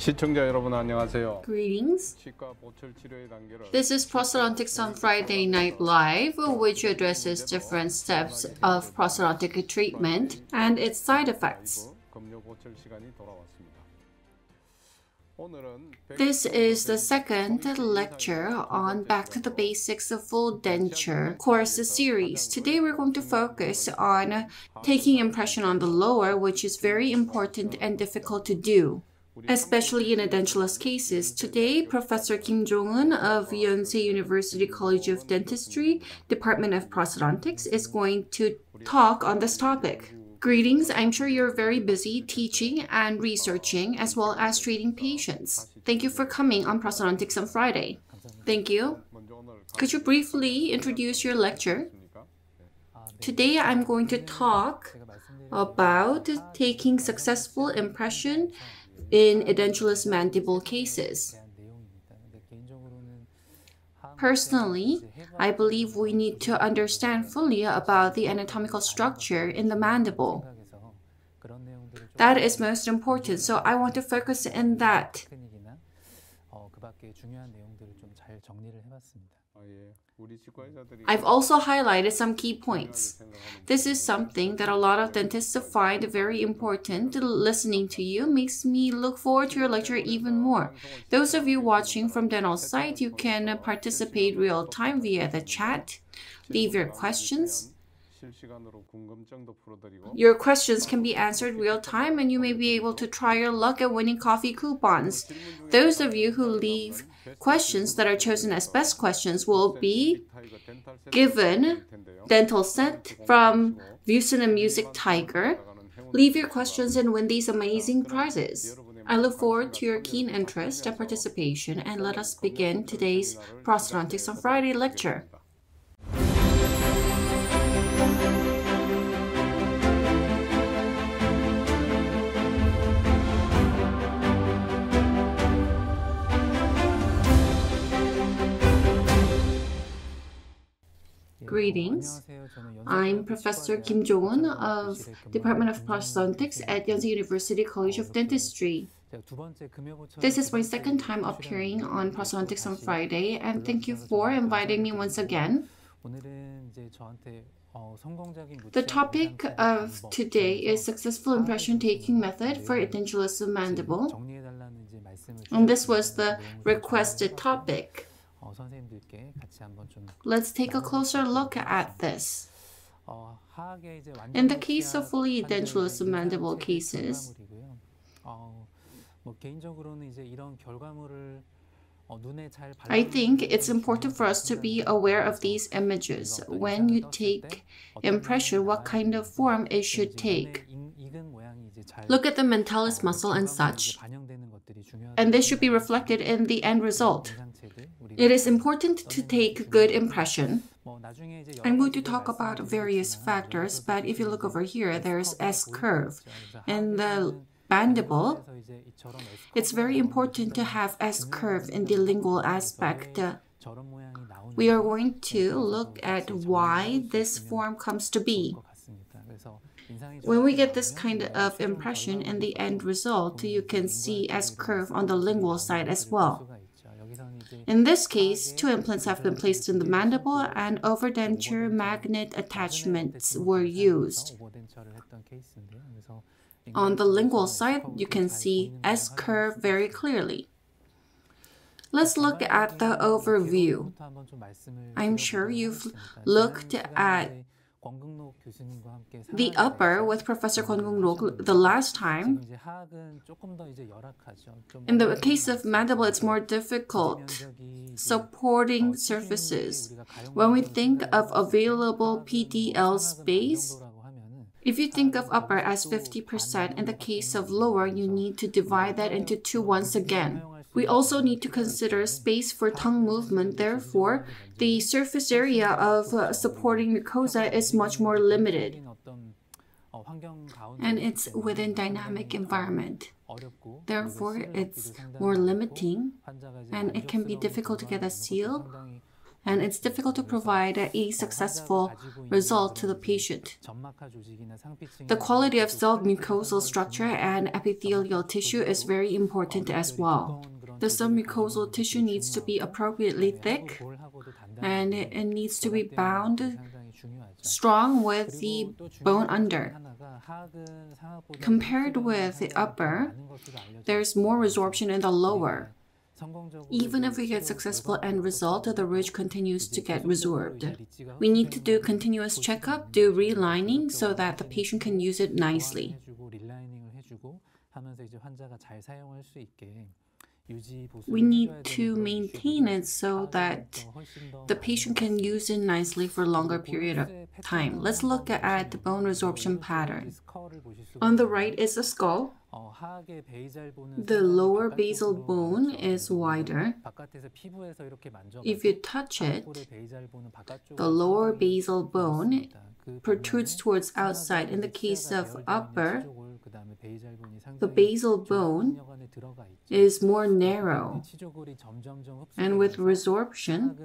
시청자 여러분 안녕하세요. Greetings. 치과 보철 치료의 단계를 This is Prosthodontics on Friday Night Live, which addresses different steps of prosthodontic treatment and its side effects. 금요 보철 시간이 돌아왔습니다. 오늘은 This is the second lecture on Back to the Basics of Full Denture course series. Today we're going to focus on taking impression on the lower, which is very important and difficult to do. especially in edentulous cases. Today, Professor Kim Jong-eun of Yonsei University College of Dentistry, Department of Prosthodontics, is going to talk on this topic. Greetings, I'm sure you're very busy teaching and researching as well as treating patients. Thank you for coming on Prosthodontics on Friday. Thank you. Could you briefly introduce your lecture? Today I'm going to talk about taking successful impression in edentulous mandible cases. Personally, I believe we need to understand fully about the anatomical structure in the mandible. That is most important, so I want to focus in that. I've also highlighted some key points. This is something that a lot of dentists find very important. Listening to you makes me look forward to your lecture even more. Those of you watching from dental site, you can participate real time via the chat, leave your questions, your questions can be answered real time and you may be able to try your luck at winning coffee coupons. Those of you who leave questions that are chosen as best questions will be given dental set from Vusen and Music Tiger. Leave your questions and win these amazing prizes. I look forward to your keen interest and participation, and let us begin today's Prosthodontics on Friday lecture. Greetings. I'm Professor Kim Jong-eun of Department of Prosthodontics at Yonsei University College of Dentistry. This is my second time appearing on Prosthodontics on Friday, and thank you for inviting me once again. The topic of today is successful impression taking method for edentulous mandible. And this was the requested topic. 어, 선생님들께 같이 한번 좀 Let's take a closer look at this. 어, 하악의 이제 완전 In the case of fully 환자의 edentulous 이제 mandible 임상 cases, 결과물이고요. 어, 뭐 개인적으로는 이제 이런 결과물을 어, 눈에 잘 I think 발라주는 it's important for us to be aware of these images. When you take impression, what kind of form it should take. Look at the mentalis muscle and such, and this should be reflected in the end result. It is important to take good impression. I'm going to talk about various factors, but if you look over here, there's S curve. And the mandible, it's very important to have S curve in the lingual aspect. We are going to look at why this form comes to be. When we get this kind of impression in the end result, you can see S curve on the lingual side as well. In this case, two implants have been placed in the mandible and overdenture magnet attachments were used. On the lingual side, you can see S curve very clearly. Let's look at the overview. I'm sure you've looked at the upper with Professor Kwon Gung the last time. In the case of mandible, it's more difficult. Supporting surfaces. When we think of available PDL space, if you think of upper as 50%, in the case of lower, you need to divide that into two once again. We also need to consider space for tongue movement. Therefore, the surface area of uh, supporting mucosa is much more limited. And it's within dynamic environment. Therefore, it's more limiting and it can be difficult to get a seal and it's difficult to provide a successful result to the patient. The quality of cell mucosal structure and epithelial tissue is very important as well. The submucosal tissue needs to be appropriately thick and it needs to be bound strong with the bone under. Compared with the upper, there's more resorption in the lower. Even if we get successful end result, the ridge continues to get resorbed. We need to do continuous checkup, do relining so that the patient can use it nicely. We need to maintain it so that the patient can use it nicely for a longer period of time. Let's look at the bone resorption pattern. On the right is the skull. The lower basal bone is wider. If you touch it, the lower basal bone protrudes towards outside. In the case of upper, the basal bone is more narrow. And with resorption,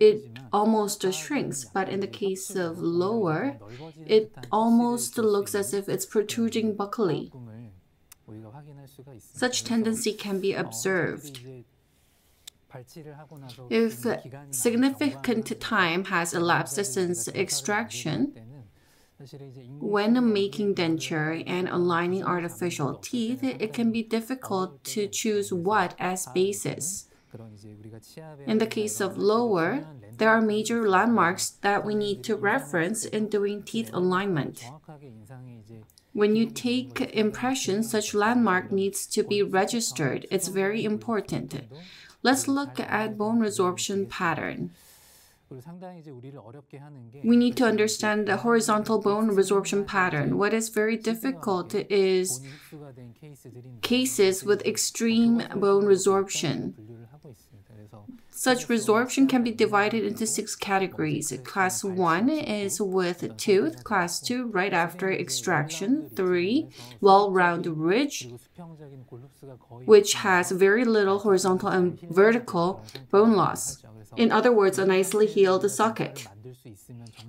it almost shrinks. But in the case of lower, it almost looks as if it's protruding buccally. Such tendency can be observed. If significant time has elapsed since extraction, when making denture and aligning artificial teeth, it can be difficult to choose what as basis. In the case of lower, there are major landmarks that we need to reference in doing teeth alignment. When you take impression, such landmark needs to be registered. It's very important. Let's look at bone resorption pattern. We need to understand the horizontal bone resorption pattern. What is very difficult is cases with extreme bone resorption. Such resorption can be divided into six categories. Class 1 is with tooth, class 2 right after extraction, 3 well-round ridge, which has very little horizontal and vertical bone loss. In other words, a nicely healed socket.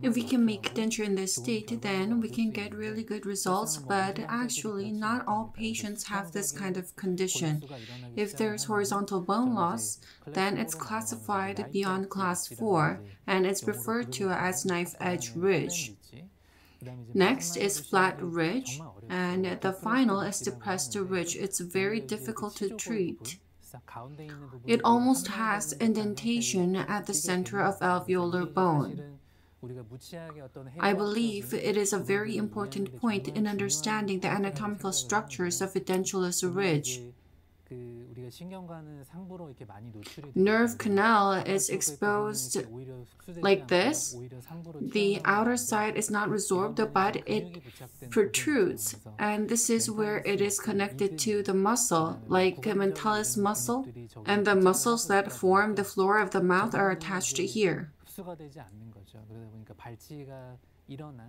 If we can make denture in this state, then we can get really good results, but actually not all patients have this kind of condition. If there's horizontal bone loss, then it's classified beyond class 4 and it's referred to as knife edge ridge. Next is flat ridge, and the final is depressed ridge. It's very difficult to treat. It almost has indentation at the center of alveolar bone. I believe it is a very important point in understanding the anatomical structures of edentulous ridge. Nerve canal is exposed like this. The outer side is not resorbed, but it protrudes, and this is where it is connected to the muscle, like mentalis muscle, and the muscles that form the floor of the mouth are attached here.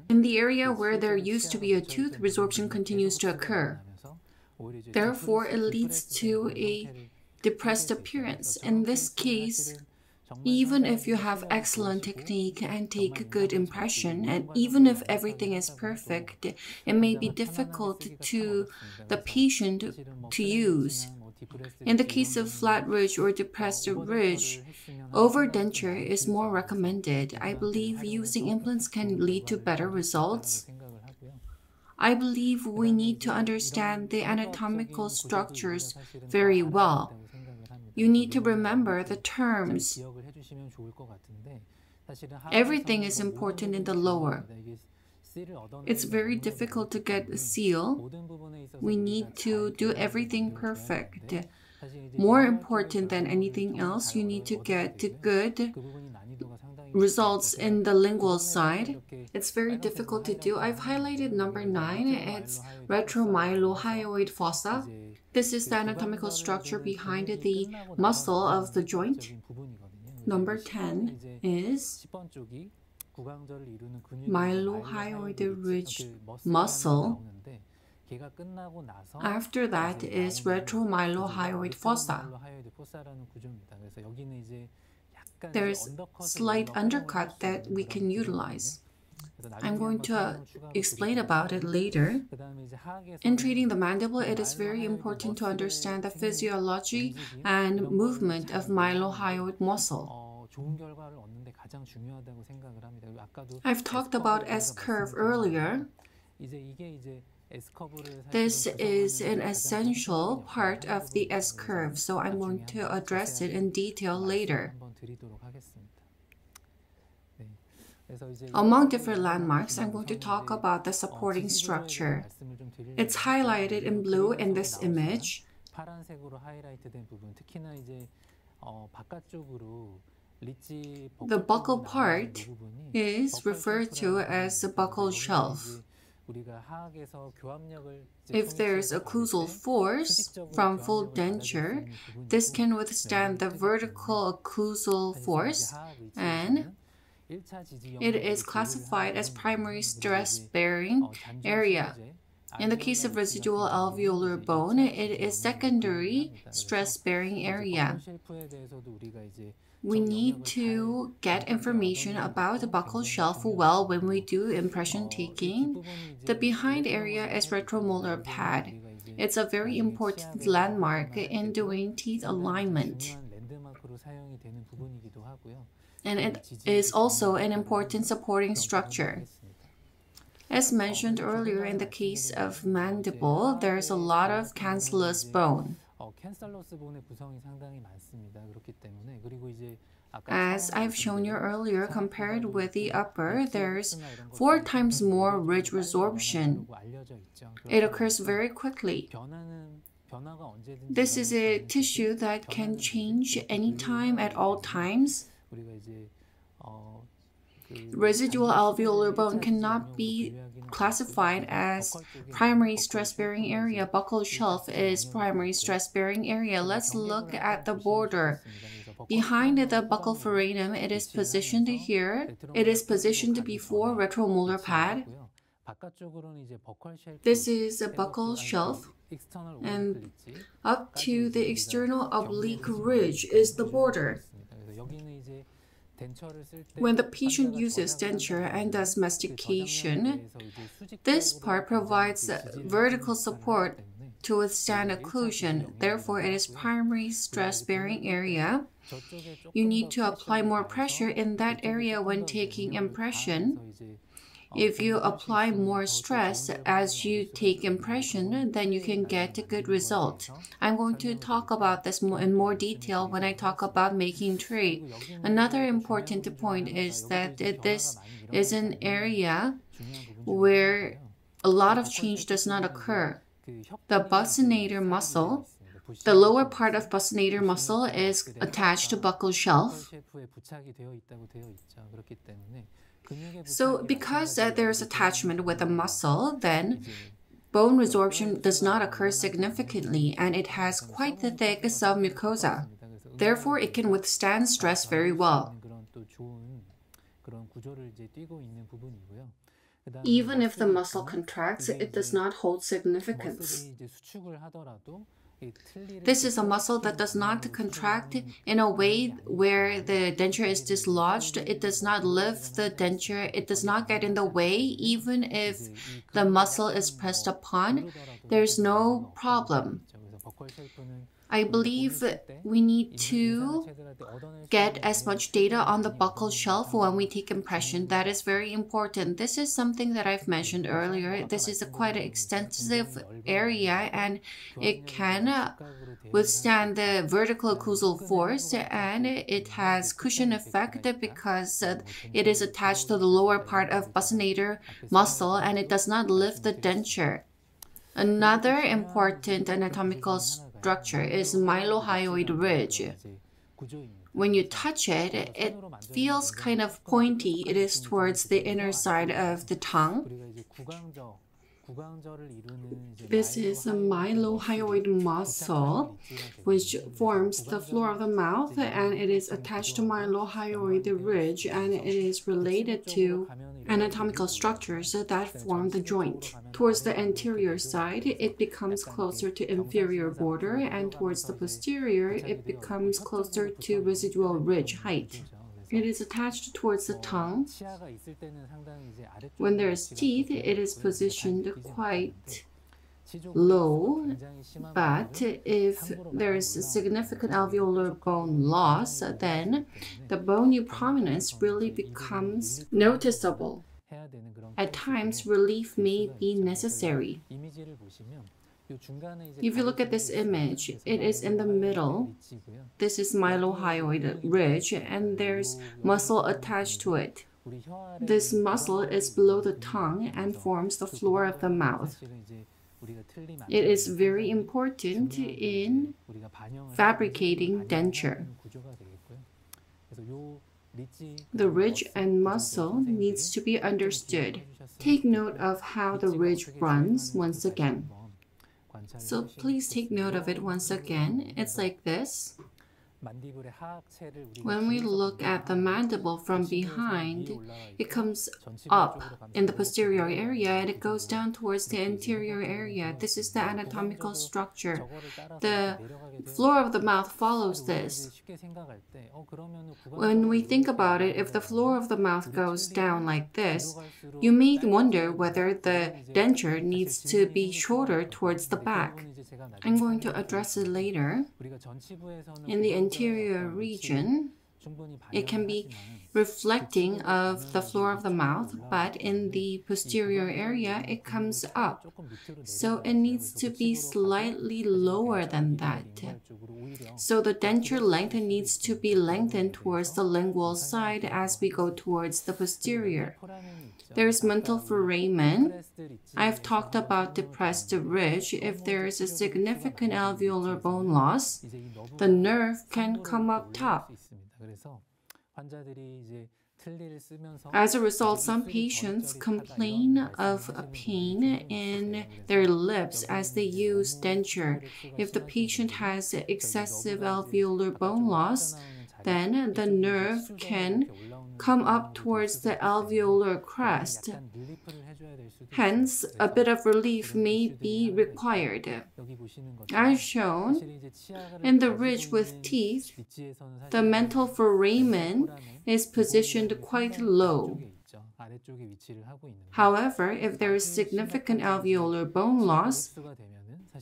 In the area where there used to be a tooth, resorption continues to occur. Therefore, it leads to a depressed appearance. In this case, even if you have excellent technique and take a good impression, and even if everything is perfect, it may be difficult to the patient to use. In the case of flat ridge or depressed ridge, overdenture is more recommended. I believe using implants can lead to better results. I believe we need to understand the anatomical structures very well. You need to remember the terms. Everything is important in the lower. It's very difficult to get a seal. We need to do everything perfect. More important than anything else, you need to get good results in the lingual side. It's very difficult to do. I've highlighted number 9. It's retromylohyoid fossa. This is the anatomical structure behind the muscle of the joint. Number 10 is mylohyoid ridge muscle. After that is retromylohyoid fossa there's slight undercut that we can utilize. I'm going to uh, explain about it later. In treating the mandible, it is very important to understand the physiology and movement of mylohyoid muscle. I've talked about S curve earlier. This is an essential part of the S curve, so I'm going to address it in detail later. Among different landmarks, I'm going to talk about the supporting structure. It's highlighted in blue in this image. The buccal part is referred to as the buccal shelf. If there's occlusal force from full denture, this can withstand the vertical occlusal force and it is classified as primary stress-bearing area. In the case of residual alveolar bone, it is secondary stress-bearing area. We need to get information about the buccal shelf well when we do impression taking. The behind area is retromolar pad. It's a very important landmark in doing teeth alignment. And it is also an important supporting structure. As mentioned earlier in the case of mandible, there's a lot of cancellous bone. As I've shown you earlier, compared with the upper, there's four times more ridge resorption. It occurs very quickly. This is a tissue that can change anytime at all times. Residual alveolar bone cannot be classified as primary stress-bearing area. Buccal shelf is primary stress-bearing area. Let's look at the border. Behind the buccal frenum, it is positioned here. It is positioned before retromolar pad. This is a buccal shelf, and up to the external oblique ridge is the border. When the patient uses denture and does mastication, this part provides vertical support to withstand occlusion. Therefore, its primary stress-bearing area, you need to apply more pressure in that area when taking impression if you apply more stress as you take impression, then you can get a good result. I'm going to talk about this in more detail when I talk about making tray. Another important point is that this is an area where a lot of change does not occur. The buccinator muscle the lower part of buccinator muscle is attached to buccal shelf. So because uh, there's attachment with a muscle, then bone resorption does not occur significantly and it has quite the thick submucosa. Therefore, it can withstand stress very well. Even if the muscle contracts, it does not hold significance. This is a muscle that does not contract in a way where the denture is dislodged. It does not lift the denture. It does not get in the way, even if the muscle is pressed upon. There's no problem. I believe we need to get as much data on the buccal shelf when we take impression. That is very important. This is something that I've mentioned earlier. This is a quite an extensive area and it can withstand the vertical occlusal force and it has cushion effect because it is attached to the lower part of buccinator muscle and it does not lift the denture. Another important anatomical structure is mylohyoid ridge. When you touch it, it feels kind of pointy. It is towards the inner side of the tongue. This is a mylohyoid muscle, which forms the floor of the mouth, and it is attached to mylohyoid ridge, and it is related to anatomical structures that form the joint. Towards the anterior side, it becomes closer to inferior border, and towards the posterior, it becomes closer to residual ridge height. It is attached towards the tongue. When there is teeth, it is positioned quite low, but if there is significant alveolar bone loss, then the bony prominence really becomes noticeable. At times, relief may be necessary. If you look at this image, it is in the middle. This is mylohyoid ridge and there's muscle attached to it. This muscle is below the tongue and forms the floor of the mouth. It is very important in fabricating denture. The ridge and muscle needs to be understood. Take note of how the ridge runs once again. So please take note of it once again. It's like this. When we look at the mandible from behind, it comes up in the posterior area and it goes down towards the anterior area. This is the anatomical structure. The floor of the mouth follows this. When we think about it, if the floor of the mouth goes down like this, you may wonder whether the denture needs to be shorter towards the back. I'm going to address it later. In the anterior region, it can be reflecting of the floor of the mouth, but in the posterior area, it comes up. So it needs to be slightly lower than that. So the denture length needs to be lengthened towards the lingual side as we go towards the posterior. There's mental foramen. I've talked about depressed ridge. If there is a significant alveolar bone loss, the nerve can come up top. As a result, some patients complain of a pain in their lips as they use denture. If the patient has excessive alveolar bone loss, then the nerve can come up towards the alveolar crest. Hence, a bit of relief may be required. As shown, in the ridge with teeth, the mental foramen is positioned quite low. However, if there is significant alveolar bone loss,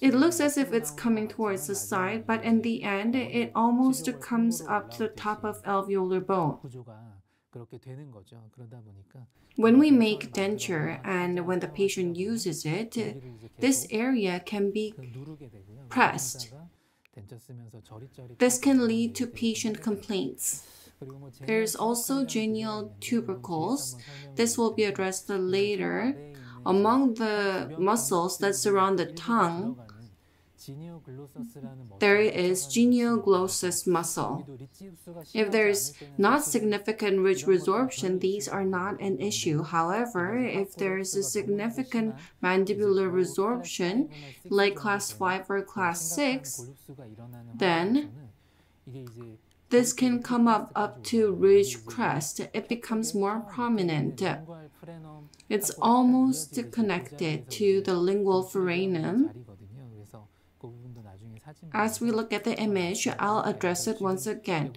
it looks as if it's coming towards the side, but in the end, it almost comes up to the top of alveolar bone. When we make denture and when the patient uses it, this area can be pressed. This can lead to patient complaints. There's also genial tubercles. This will be addressed later. Among the muscles that surround the tongue, there is genioglossus muscle. If there is not significant ridge resorption, these are not an issue. However, if there is a significant mandibular resorption, like class 5 or class 6, then this can come up up to ridge crest. It becomes more prominent. It's almost connected to the lingual foramen. As we look at the image, I'll address it once again.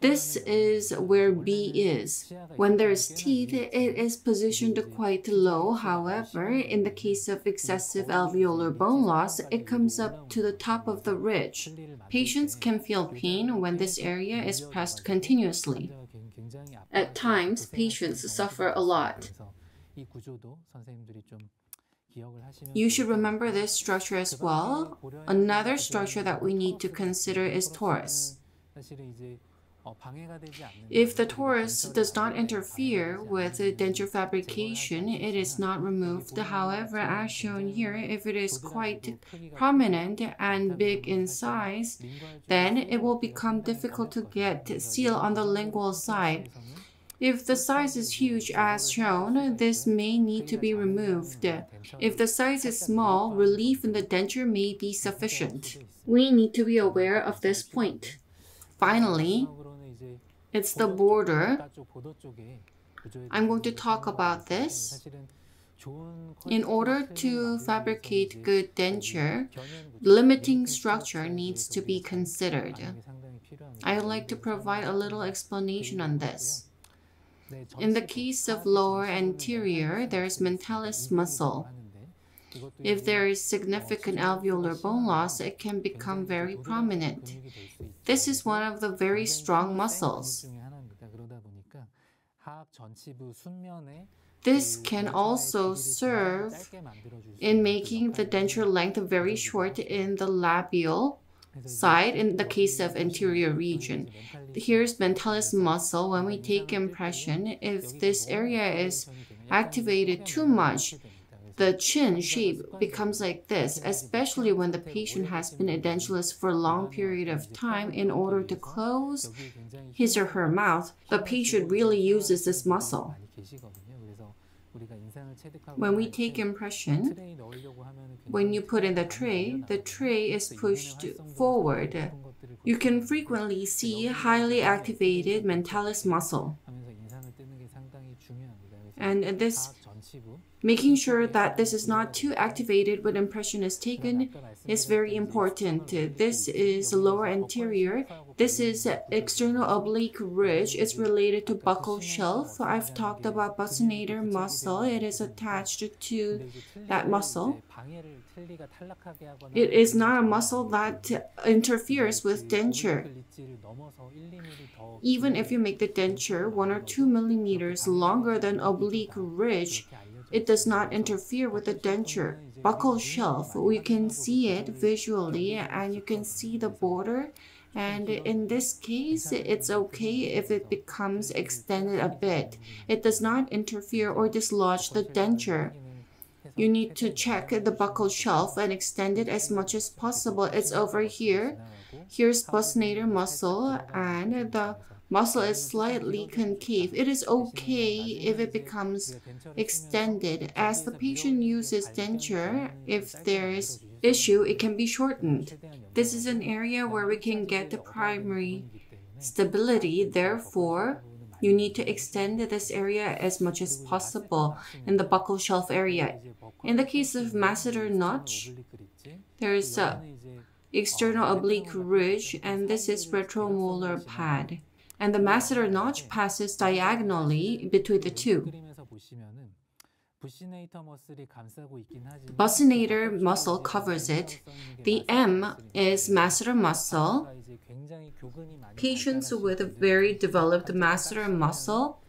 This is where B is. When there's teeth, it is positioned quite low. However, in the case of excessive alveolar bone loss, it comes up to the top of the ridge. Patients can feel pain when this area is pressed continuously. At times, patients suffer a lot. You should remember this structure as well. Another structure that we need to consider is torus. If the torus does not interfere with denture fabrication, it is not removed. However, as shown here, if it is quite prominent and big in size, then it will become difficult to get seal on the lingual side. If the size is huge as shown, this may need to be removed. If the size is small, relief in the denture may be sufficient. We need to be aware of this point. Finally, it's the border. I'm going to talk about this. In order to fabricate good denture, limiting structure needs to be considered. I would like to provide a little explanation on this. In the case of lower anterior, there is mentalis muscle. If there is significant alveolar bone loss, it can become very prominent. This is one of the very strong muscles. This can also serve in making the denture length very short in the labial side in the case of anterior region. Here's mentalis muscle. When we take impression, if this area is activated too much, the chin shape becomes like this, especially when the patient has been edentulous for a long period of time in order to close his or her mouth. The patient really uses this muscle. When we take impression, when you put in the tray, the tray is pushed forward. You can frequently see highly activated mentalis muscle. And this Making sure that this is not too activated when impression is taken is very important. This is lower anterior. This is external oblique ridge. It's related to buccal shelf. I've talked about buccinator muscle. It is attached to that muscle. It is not a muscle that interferes with denture. Even if you make the denture one or two millimeters longer than oblique ridge, it does not interfere with the denture. Buccal shelf, we can see it visually and you can see the border. And in this case, it's okay if it becomes extended a bit. It does not interfere or dislodge the denture. You need to check the buccal shelf and extend it as much as possible. It's over here. Here's buccinator muscle and the muscle is slightly concave. It is okay if it becomes extended. As the patient uses denture, if there is issue, it can be shortened. This is an area where we can get the primary stability. Therefore, you need to extend this area as much as possible in the buccal shelf area. In the case of masseter notch, there is a external oblique ridge and this is retromolar pad and the masseter notch passes diagonally between the two. Buccinator muscle covers it. The M is masseter muscle. Patients with a very developed masseter muscle,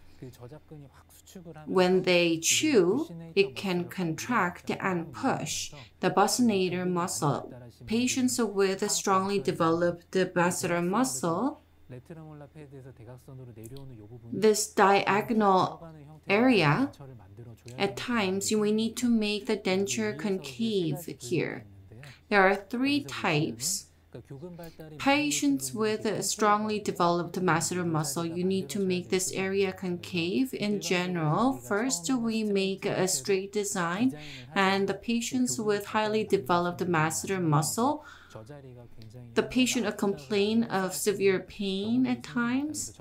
when they chew, it can contract and push the buccinator muscle. Patients with a strongly developed masseter muscle this diagonal area, at times you may need to make the denture concave here. There are three types. Patients with a strongly developed masseter muscle, you need to make this area concave. In general, first we make a straight design, and the patients with highly developed masseter muscle, the patient will complain of severe pain at times,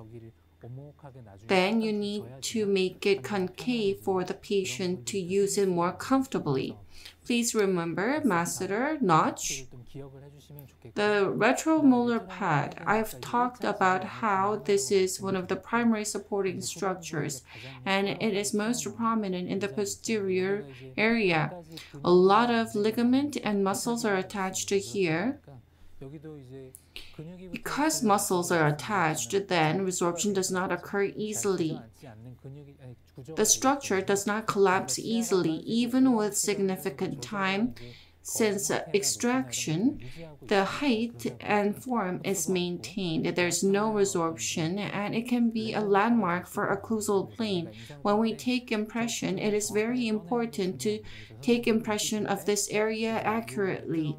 then you need to make it concave for the patient to use it more comfortably. Please remember masseter, notch, the retromolar pad. I've talked about how this is one of the primary supporting structures and it is most prominent in the posterior area. A lot of ligament and muscles are attached to here. Because muscles are attached, then resorption does not occur easily. The structure does not collapse easily, even with significant time, since extraction, the height and form is maintained. There's no resorption, and it can be a landmark for occlusal plane. When we take impression, it is very important to take impression of this area accurately.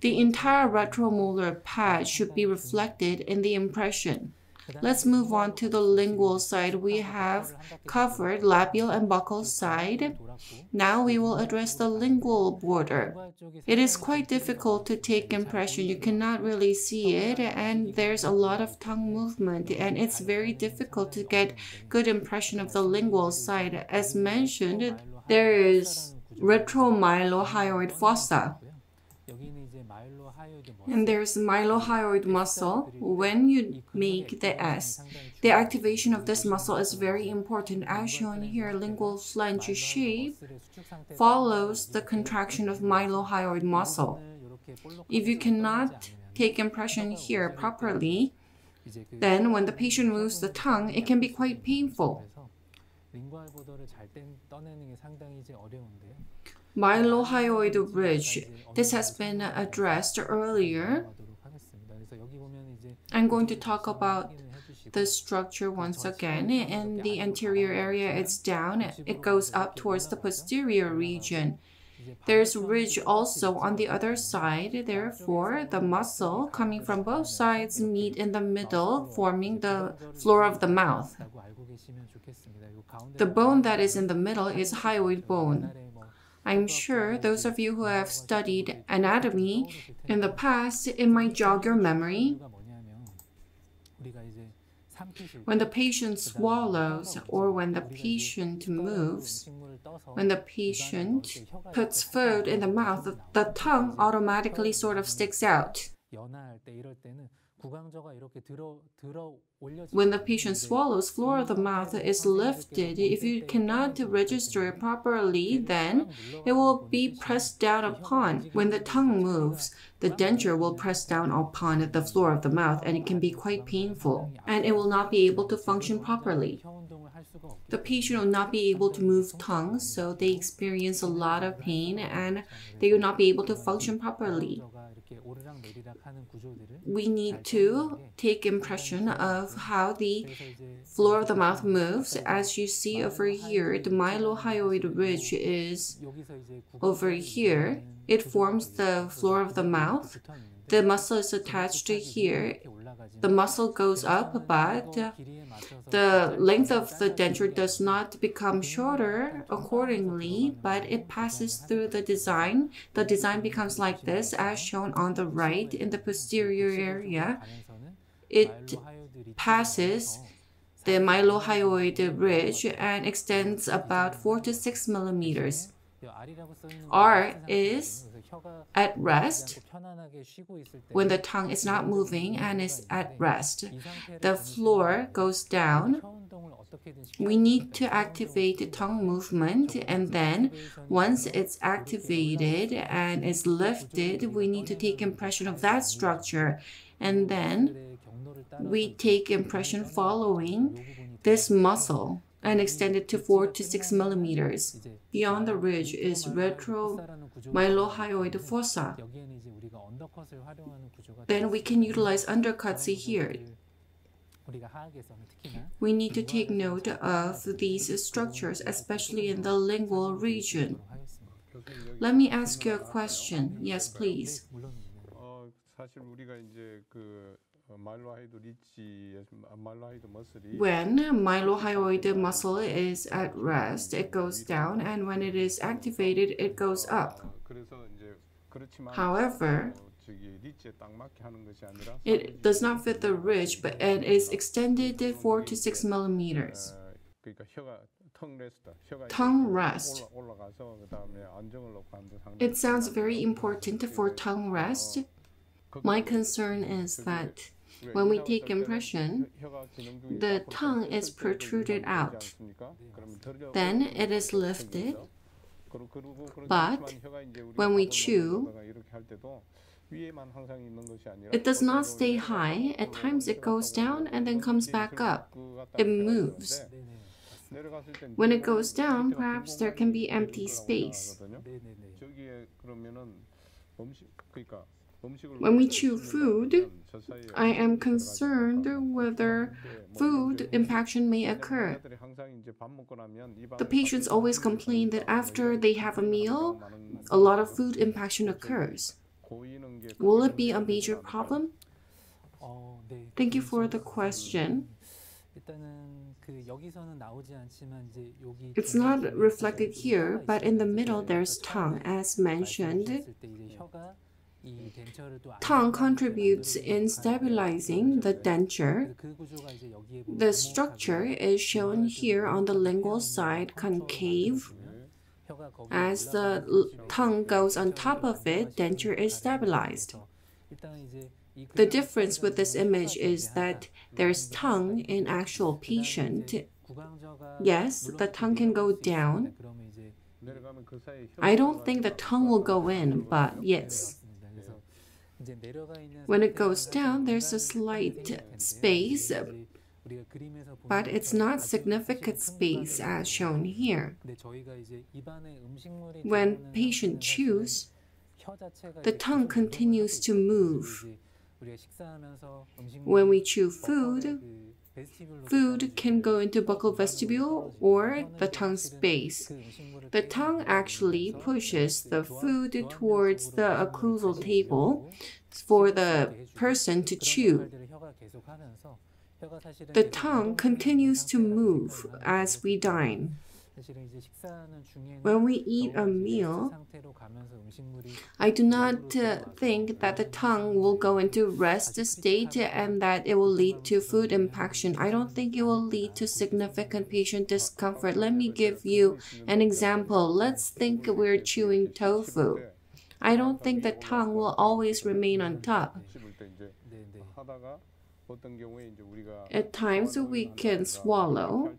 The entire retromolar pad should be reflected in the impression. Let's move on to the lingual side. We uh-huh. have covered labial and buccal side. Now we will address the lingual border. It is quite difficult to take impression. You cannot really see it and there's a lot of tongue movement and it's very difficult to get good impression of the lingual side. As mentioned, there is retromylohyoid fossa. And there's mylohyoid muscle. When you make the S, the activation of this muscle is very important. As shown here, lingual flange shape follows the contraction of mylohyoid muscle. If you cannot take impression here properly, then when the patient moves the tongue, it can be quite painful. Mylohyoid ridge. This has been addressed earlier. I'm going to talk about the structure once again. In the anterior area, it's down. It goes up towards the posterior region. There's ridge also on the other side. Therefore, the muscle coming from both sides meet in the middle, forming the floor of the mouth. The bone that is in the middle is hyoid bone. I'm sure those of you who have studied anatomy in the past, it might jog your memory. When the patient swallows or when the patient moves, when the patient puts food in the mouth, the tongue automatically sort of sticks out. When the patient swallows, floor of the mouth is lifted. If you cannot register it properly, then it will be pressed down upon. When the tongue moves, the denture will press down upon the floor of the mouth and it can be quite painful and it will not be able to function properly. The patient will not be able to move tongue, so they experience a lot of pain and they will not be able to function properly we need to take impression of how the floor of the mouth moves. As you see over here, the mylohyoid ridge is over here. It forms the floor of the mouth. The muscle is attached to here. The muscle goes up, but the length of the denture does not become shorter accordingly, but it passes through the design. The design becomes like this, as shown on the right in the posterior area. It passes the mylohyoid ridge and extends about 4 to 6 millimeters. R is at rest when the tongue is not moving and is at rest. The floor goes down. We need to activate the tongue movement and then once it's activated and is lifted, we need to take impression of that structure and then we take impression following this muscle and extended to 4 to 6 millimeters. Beyond the ridge is retromylohyoid fossa. Then we can utilize undercuts here. We need to take note of these structures, especially in the lingual region. Let me ask you a question. Yes, please. When mylohyoid muscle is at rest, it goes down, and when it is activated, it goes up. However, it does not fit the ridge, but it is extended 4 to 6 millimeters. Tongue rest. It sounds very important for tongue rest. My concern is that when we take impression, the tongue is protruded out. Then it is lifted. But when we chew, it does not stay high. At times it goes down and then comes back up. It moves. When it goes down, perhaps there can be empty space. When we chew food, I am concerned whether food impaction may occur. The patients always complain that after they have a meal, a lot of food impaction occurs. Will it be a major problem? Thank you for the question. It's not reflected here, but in the middle there's tongue, as mentioned tongue contributes in stabilizing the denture. The structure is shown here on the lingual side concave. As the tongue goes on top of it, denture is stabilized. The difference with this image is that there's tongue in actual patient. Yes, the tongue can go down. I don't think the tongue will go in, but yes, when it goes down, there's a slight space, but it's not significant space as shown here. When patient chews, the tongue continues to move. When we chew food, food can go into buccal vestibule or the tongue space. The tongue actually pushes the food towards the occlusal table for the person to chew. The tongue continues to move as we dine. When we eat a meal, I do not uh, think that the tongue will go into rest state and that it will lead to food impaction. I don't think it will lead to significant patient discomfort. Let me give you an example. Let's think we're chewing tofu. I don't think the tongue will always remain on top. At times we can swallow.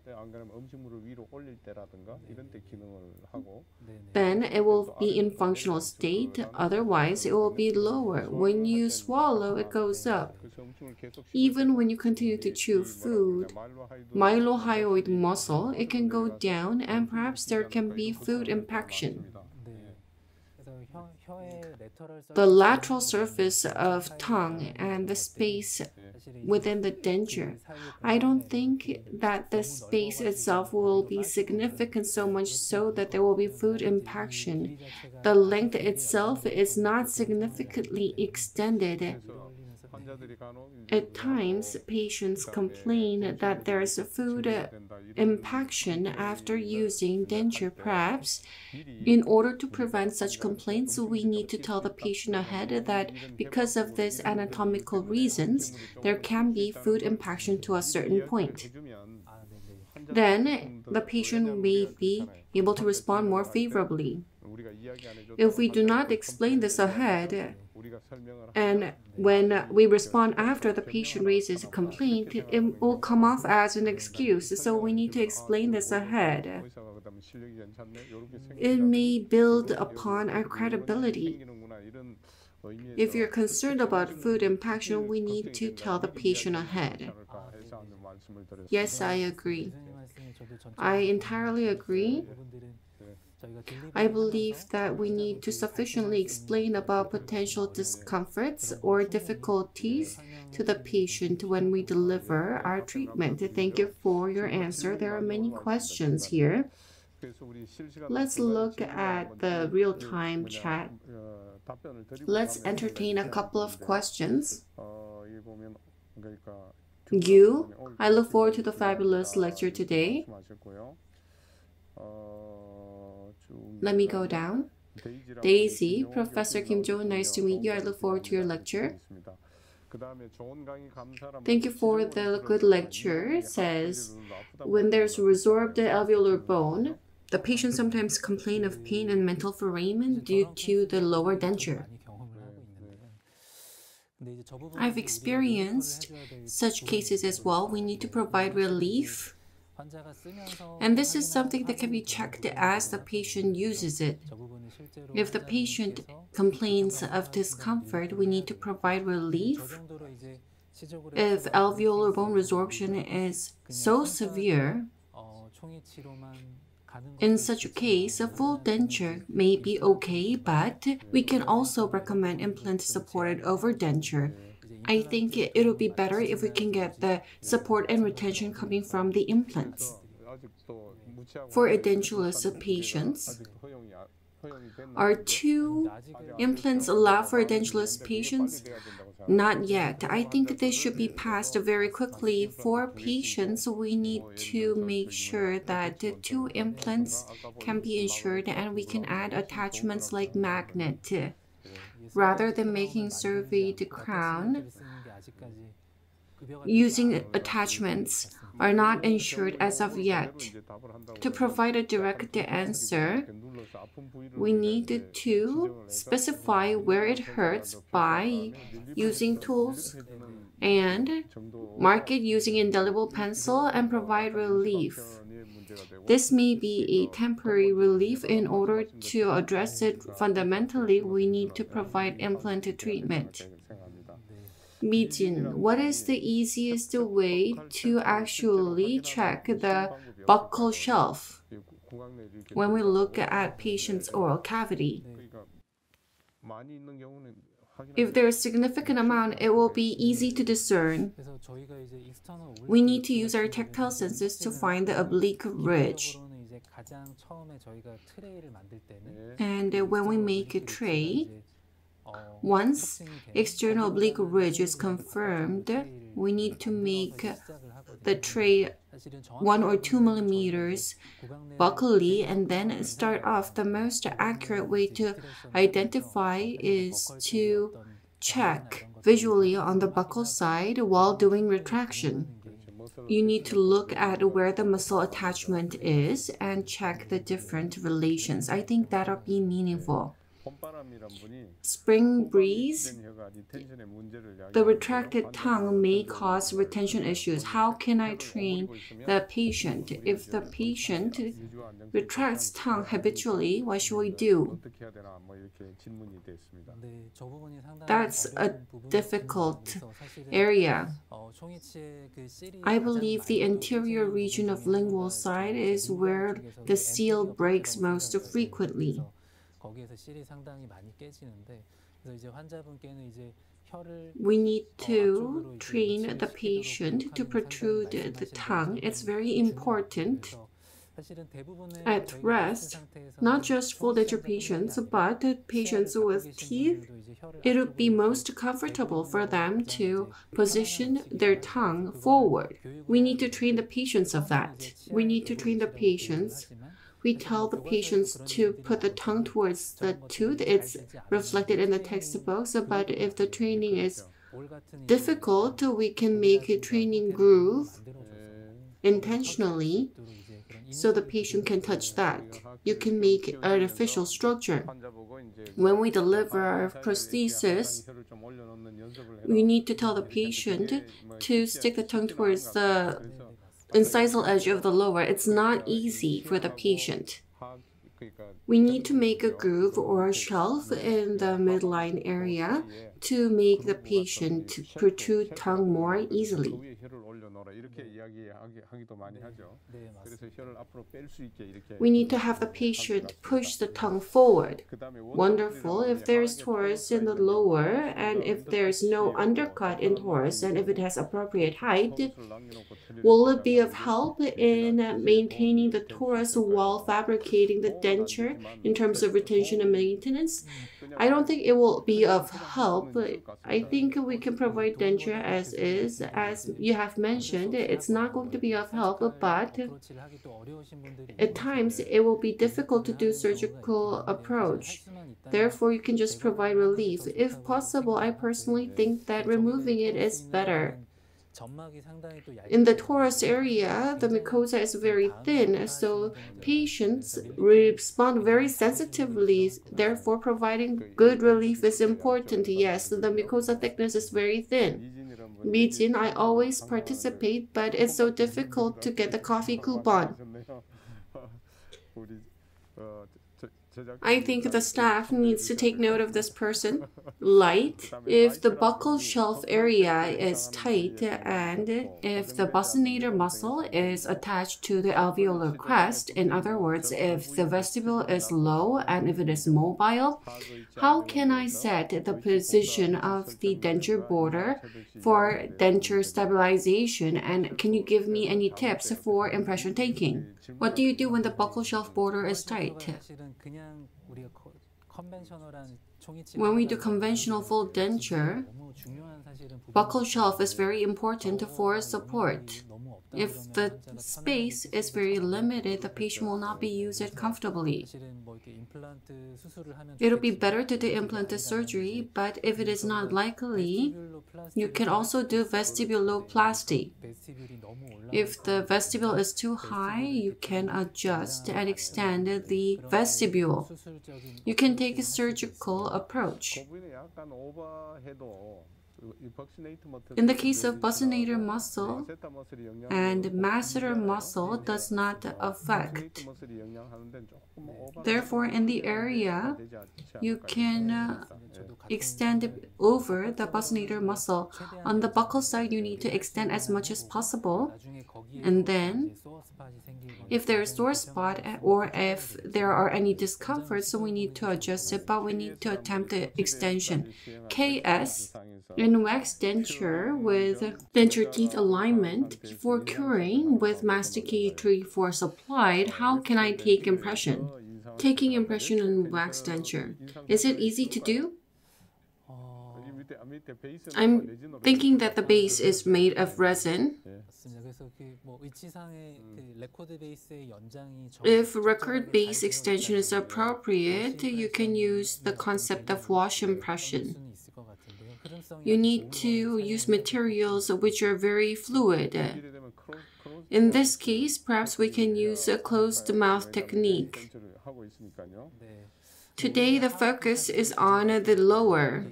Then it will be in functional state, otherwise it will be lower. When you swallow, it goes up. Even when you continue to chew food, mylohyoid muscle, it can go down and perhaps there can be food impaction. The lateral surface of tongue and the space within the denture. I don't think that the space itself will be significant so much so that there will be food impaction. The length itself is not significantly extended. At times, patients complain that there's a food impaction after using denture. Perhaps, in order to prevent such complaints, we need to tell the patient ahead that because of these anatomical reasons, there can be food impaction to a certain point. Then, the patient may be able to respond more favorably. If we do not explain this ahead, and when we respond after the patient raises a complaint, it will come off as an excuse. So we need to explain this ahead. It may build upon our credibility. If you're concerned about food impaction, we need to tell the patient ahead. Yes, I agree. I entirely agree. I believe that we need to sufficiently explain about potential discomforts or difficulties to the patient when we deliver our treatment. Thank you for your answer. There are many questions here. Let's look at the real time chat. Let's entertain a couple of questions. You, I look forward to the fabulous lecture today. Let me go down. Daisy, Professor Kim Jo, nice to meet you. I look forward to your lecture. Thank you for the good lecture. It Says, when there's resorbed alveolar bone, the patient sometimes complain of pain and mental foramen due to the lower denture. I've experienced such cases as well. We need to provide relief. And this is something that can be checked as the patient uses it. If the patient complains of discomfort, we need to provide relief. If alveolar bone resorption is so severe, in such a case, a full denture may be okay, but we can also recommend implant supported over denture. I think it'll be better if we can get the support and retention coming from the implants. For edentulous patients, are two implants allowed for edentulous patients? Not yet. I think this should be passed very quickly. For patients, we need to make sure that the two implants can be insured and we can add attachments like magnet. Rather than making survey the crown, using attachments are not insured as of yet. To provide a direct answer, we need to specify where it hurts by using tools and mark it using indelible pencil and provide relief. This may be a temporary relief. In order to address it fundamentally, we need to provide implant treatment. Mijin, what is the easiest way to actually check the buccal shelf when we look at patient's oral cavity? If there is a significant amount, it will be easy to discern. We need to use our tactile senses to find the oblique ridge. And when we make a tray, once external oblique ridge is confirmed, we need to make the tray one or two millimeters buccally and then start off. The most accurate way to identify is to check visually on the buccal side while doing retraction. You need to look at where the muscle attachment is and check the different relations. I think that'll be meaningful. Spring breeze, the retracted tongue may cause retention issues. How can I train the patient? If the patient retracts tongue habitually, what should we do? That's a difficult area. I believe the anterior region of lingual side is where the seal breaks most frequently. We need to train the patient to protrude the tongue. It's very important at rest, not just for the patients, but patients with teeth. It would be most comfortable for them to position their tongue forward. We need to train the patients of that. We need to train the patients we tell the patients to put the tongue towards the tooth. It's reflected in the textbooks, but if the training is difficult, we can make a training groove intentionally so the patient can touch that. You can make artificial structure. When we deliver our prosthesis, we need to tell the patient to stick the tongue towards the incisal edge of the lower, it's not easy for the patient. We need to make a groove or a shelf in the midline area to make the patient protrude tongue more easily. We need to have the patient push the tongue forward. Wonderful. if there's torus in the lower and if there's no undercut in torus and if it has appropriate height, will it be of help in maintaining the torus while fabricating the denture in terms of retention and maintenance? I don't think it will be of help. I think we can provide denture as is. As you have mentioned, it's not going to be of help, but at times it will be difficult to do surgical approach. Therefore, you can just provide relief. If possible, I personally think that removing it is better. In the torus area, the mucosa is very thin, so patients respond very sensitively. Therefore, providing good relief is important. Yes, the mucosa thickness is very thin. Mijin, I always participate, but it's so difficult to get the coffee coupon. I think the staff needs to take note of this person. Light. If the buccal shelf area is tight and if the buccinator muscle is attached to the alveolar crest, in other words, if the vestibule is low and if it is mobile, how can I set the position of the denture border for denture stabilization? And can you give me any tips for impression taking? What do you do when the buccal shelf border is tight? When we do conventional full denture, buccal shelf is very important for support. If the space is very limited, the patient will not be used comfortably. It'll be better to do implant surgery, but if it is not likely, you can also do vestibuloplasty. If the vestibule is too high, you can adjust and extend the vestibule. You can take a surgical approach. In the case of buccinator muscle and masseter muscle does not affect. Therefore, in the area, you can extend over the buccinator muscle. On the buccal side, you need to extend as much as possible. And then, if there is sore spot or if there are any discomforts, so we need to adjust it, but we need to attempt the extension. KS, in wax denture with denture teeth alignment before curing with masticatory force supplied, how can I take impression? Taking impression on wax denture. Is it easy to do? I'm thinking that the base is made of resin. If record base extension is appropriate, you can use the concept of wash impression. You need to use materials which are very fluid. In this case, perhaps we can use a closed mouth technique. Today, the focus is on the lower.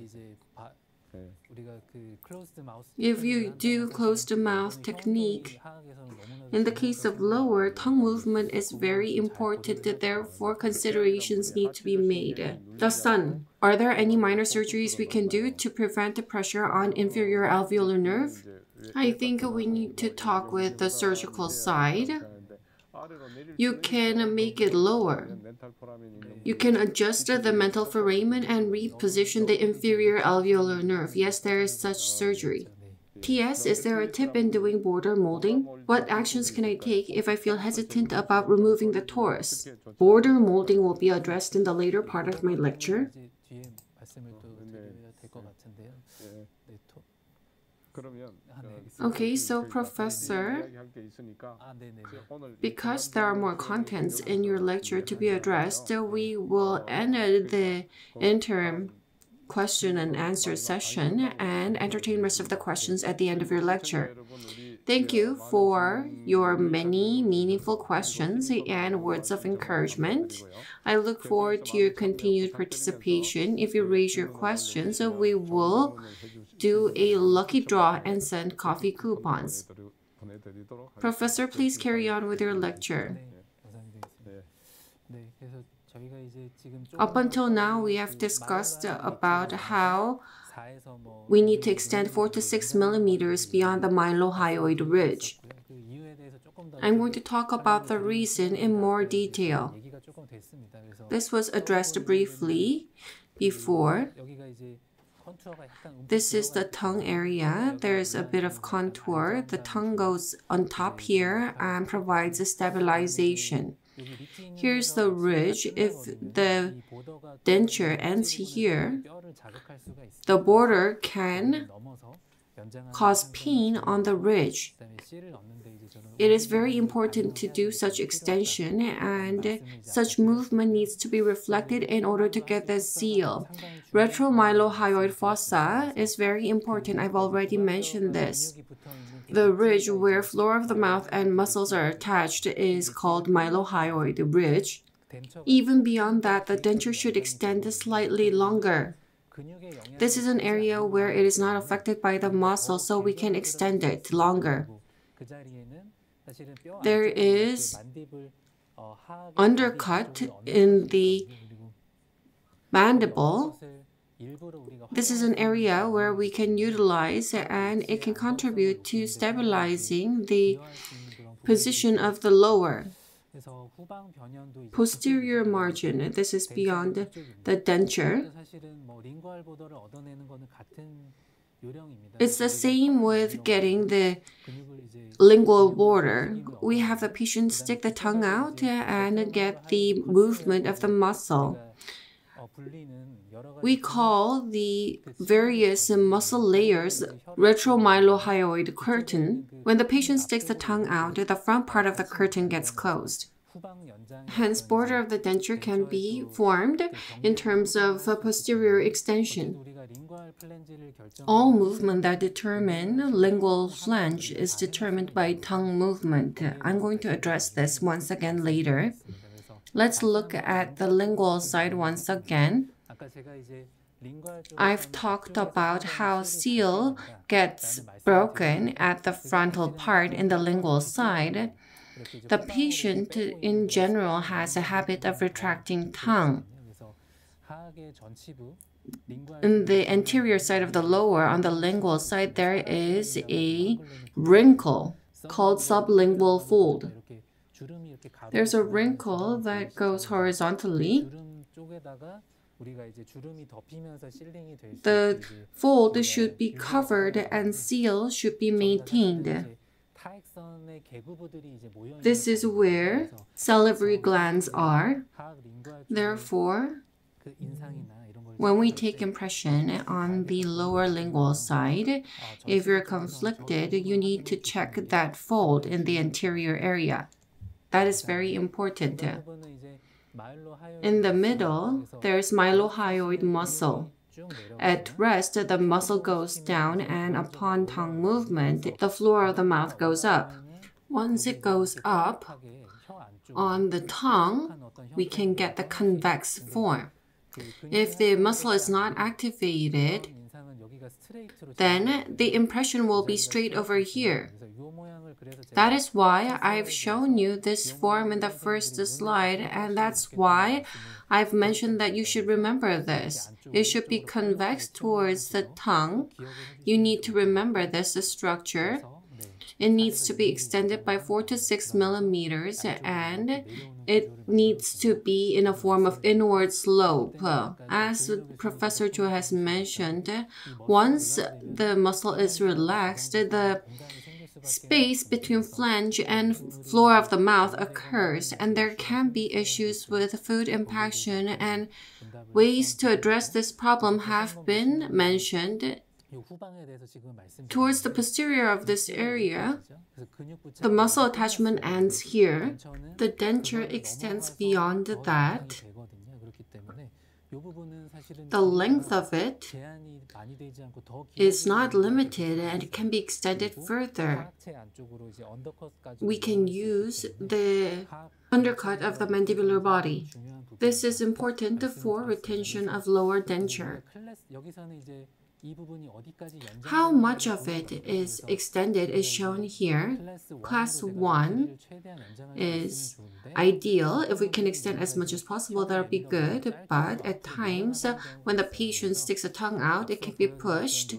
If you do closed mouth technique, in the case of lower, tongue movement is very important, therefore considerations need to be made. The sun. Are there any minor surgeries we can do to prevent the pressure on inferior alveolar nerve? I think we need to talk with the surgical side. You can make it lower. You can adjust the mental foramen and reposition the inferior alveolar nerve. Yes, there is such surgery. T.S. Is there a tip in doing border molding? What actions can I take if I feel hesitant about removing the torus? Border molding will be addressed in the later part of my lecture. Okay, so professor, because there are more contents in your lecture to be addressed, we will end the interim question and answer session and entertain rest of the questions at the end of your lecture. Thank you for your many meaningful questions and words of encouragement. I look forward to your continued participation. If you raise your questions, we will do a lucky draw and send coffee coupons. Professor, please carry on with your lecture. Up until now, we have discussed about how we need to extend 4 to 6 millimeters beyond the mylohyoid ridge. I'm going to talk about the reason in more detail. This was addressed briefly before. This is the tongue area. There's a bit of contour. The tongue goes on top here and provides a stabilization. Here's the ridge. If the denture ends here, the border can cause pain on the ridge. It is very important to do such extension and such movement needs to be reflected in order to get the seal. Retromylohyoid fossa is very important. I've already mentioned this. The ridge where floor of the mouth and muscles are attached is called mylohyoid ridge. Even beyond that, the denture should extend slightly longer. This is an area where it is not affected by the muscle, so we can extend it longer. There is undercut in the mandible. This is an area where we can utilize and it can contribute to stabilizing the position of the lower. Posterior margin, this is beyond the denture. It's the same with getting the lingual border. We have the patient stick the tongue out and get the movement of the muscle. We call the various muscle layers retromylohyoid curtain. When the patient sticks the tongue out, the front part of the curtain gets closed. Hence, border of the denture can be formed in terms of posterior extension. All movement that determine lingual flange is determined by tongue movement. I'm going to address this once again later. Let's look at the lingual side once again. I've talked about how seal gets broken at the frontal part in the lingual side. The patient in general has a habit of retracting tongue. In the anterior side of the lower, on the lingual side, there is a wrinkle called sublingual fold. There's a wrinkle that goes horizontally. The fold should be covered and seal should be maintained. This is where salivary glands are. Therefore, when we take impression on the lower lingual side, if you're conflicted, you need to check that fold in the anterior area. That is very important. In the middle, there's mylohyoid muscle. At rest, the muscle goes down, and upon tongue movement, the floor of the mouth goes up. Once it goes up on the tongue, we can get the convex form. If the muscle is not activated, then the impression will be straight over here. That is why I've shown you this form in the first slide, and that's why I've mentioned that you should remember this. It should be convex towards the tongue. You need to remember this structure. It needs to be extended by 4 to 6 millimeters and it needs to be in a form of inward slope. As Professor Cho has mentioned, once the muscle is relaxed, the space between flange and floor of the mouth occurs, and there can be issues with food impaction, and ways to address this problem have been mentioned. Towards the posterior of this area, the muscle attachment ends here. The denture extends beyond that. The length of it is not limited and it can be extended further. We can use the undercut of the mandibular body. This is important for retention of lower denture. How much of it is extended is shown here. Class 1 is ideal. If we can extend as much as possible, that would be good. But at times, when the patient sticks a tongue out, it can be pushed.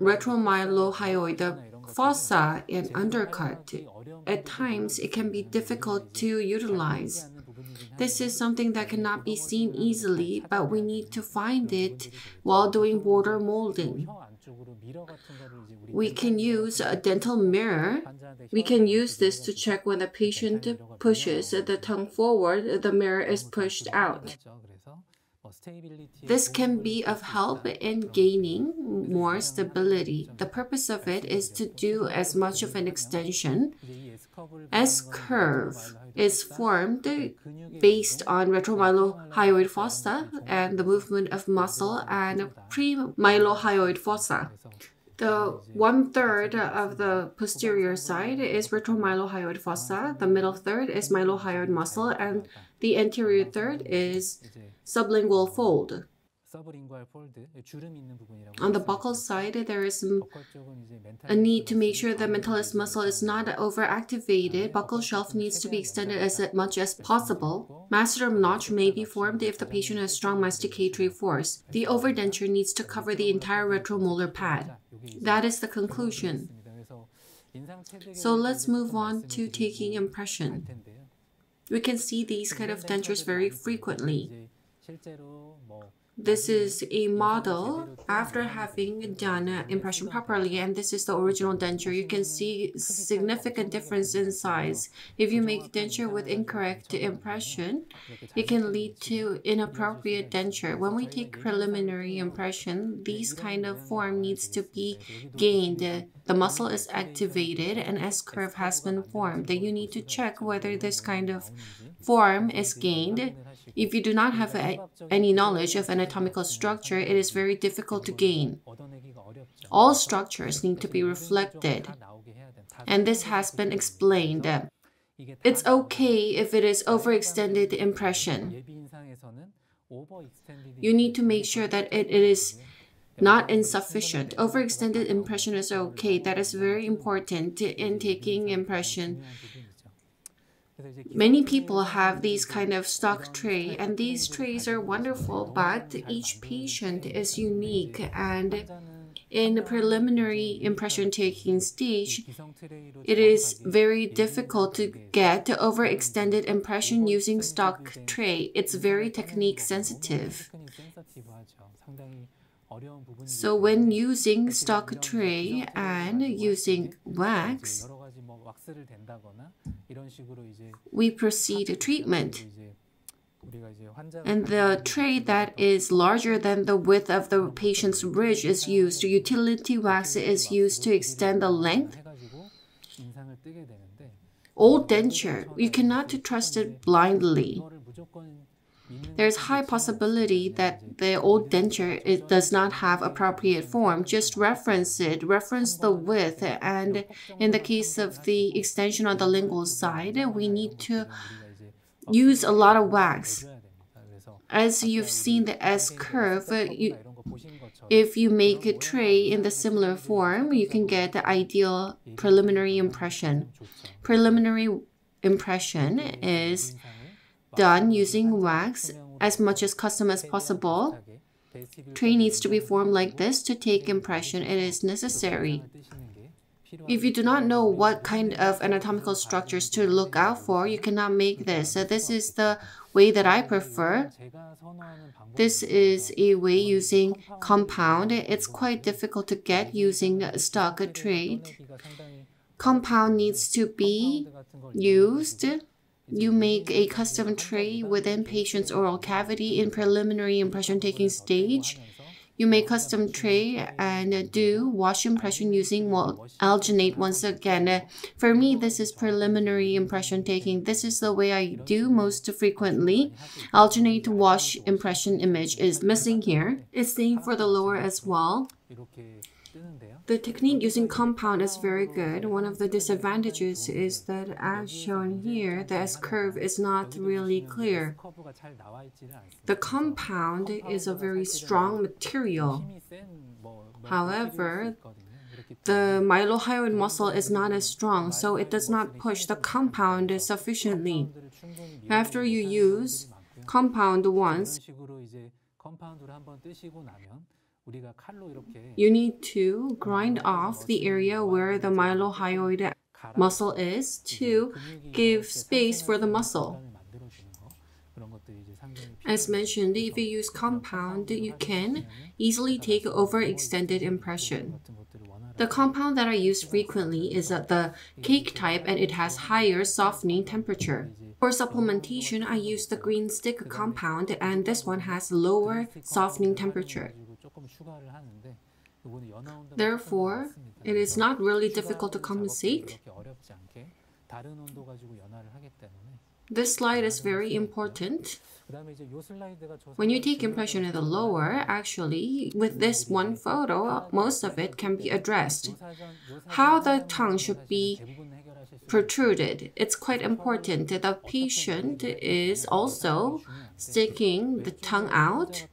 Retromylohyoid fossa and undercut. At times, it can be difficult to utilize. This is something that cannot be seen easily, but we need to find it while doing border molding. We can use a dental mirror. We can use this to check when the patient pushes the tongue forward, the mirror is pushed out. This can be of help in gaining more stability. The purpose of it is to do as much of an extension. S curve is formed based on retromylohyoid fossa and the movement of muscle and premylohyoid fossa. The one third of the posterior side is retromylohyoid fossa, the middle third is mylohyoid muscle, and the anterior third is sublingual fold. On the buccal side, there is a need to make sure the mentalis muscle is not overactivated. Buccal shelf needs to be extended as much as possible. Masseter notch may be formed if the patient has strong masticatory force. The overdenture needs to cover the entire retromolar pad. That is the conclusion. So let's move on to taking impression. We can see these kind of dentures very frequently. This is a model after having done impression properly and this is the original denture. You can see significant difference in size. If you make denture with incorrect impression, it can lead to inappropriate denture. When we take preliminary impression, these kind of form needs to be gained. The muscle is activated and S-curve has been formed. Then you need to check whether this kind of form is gained if you do not have a, any knowledge of anatomical structure, it is very difficult to gain. All structures need to be reflected, and this has been explained. It's okay if it is overextended impression. You need to make sure that it, it is not insufficient. Overextended impression is okay. That is very important in taking impression. Many people have these kind of stock tray and these trays are wonderful, but each patient is unique and in the preliminary impression taking stage, it is very difficult to get overextended impression using stock tray. It's very technique sensitive. So when using stock tray and using wax, we proceed to treatment. And the tray that is larger than the width of the patient's ridge is used. Utility wax is used to extend the length. Old denture, you cannot trust it blindly. There's high possibility that the old denture it does not have appropriate form. Just reference it, reference the width, and in the case of the extension on the lingual side, we need to use a lot of wax. As you've seen the S curve, you, if you make a tray in the similar form, you can get the ideal preliminary impression. Preliminary impression is done using wax as much as custom as possible. Tray needs to be formed like this to take impression. It is necessary. If you do not know what kind of anatomical structures to look out for, you cannot make this. So this is the way that I prefer. This is a way using compound. It's quite difficult to get using stock tray. Compound needs to be used you make a custom tray within patient's oral cavity in preliminary impression taking stage. You make custom tray and do wash impression using alginate once again. For me, this is preliminary impression taking. This is the way I do most frequently. Alginate wash impression image is missing here. It's same for the lower as well. The technique using compound is very good. One of the disadvantages is that as shown here, the S-curve is not really clear. The compound is a very strong material. However, the mylohyoid muscle is not as strong, so it does not push the compound sufficiently. After you use compound once, you need to grind off the area where the mylohyoid muscle is to give space for the muscle. As mentioned, if you use compound, you can easily take overextended impression. The compound that I use frequently is the cake type and it has higher softening temperature. For supplementation, I use the green stick compound and this one has lower softening temperature. Therefore, it is not really difficult to compensate. This slide is very important. When you take impression in the lower, actually, with this one photo, most of it can be addressed. How the tongue should be protruded. It's quite important. That the patient is also sticking the tongue out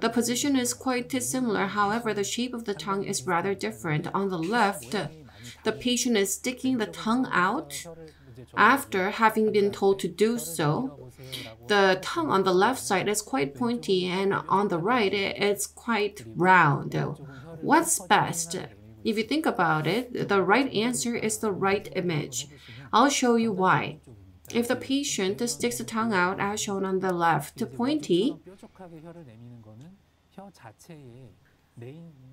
the position is quite similar, however, the shape of the tongue is rather different. On the left, the patient is sticking the tongue out after having been told to do so. The tongue on the left side is quite pointy, and on the right, it's quite round. What's best? If you think about it, the right answer is the right image. I'll show you why. If the patient sticks the tongue out as shown on the left, pointy,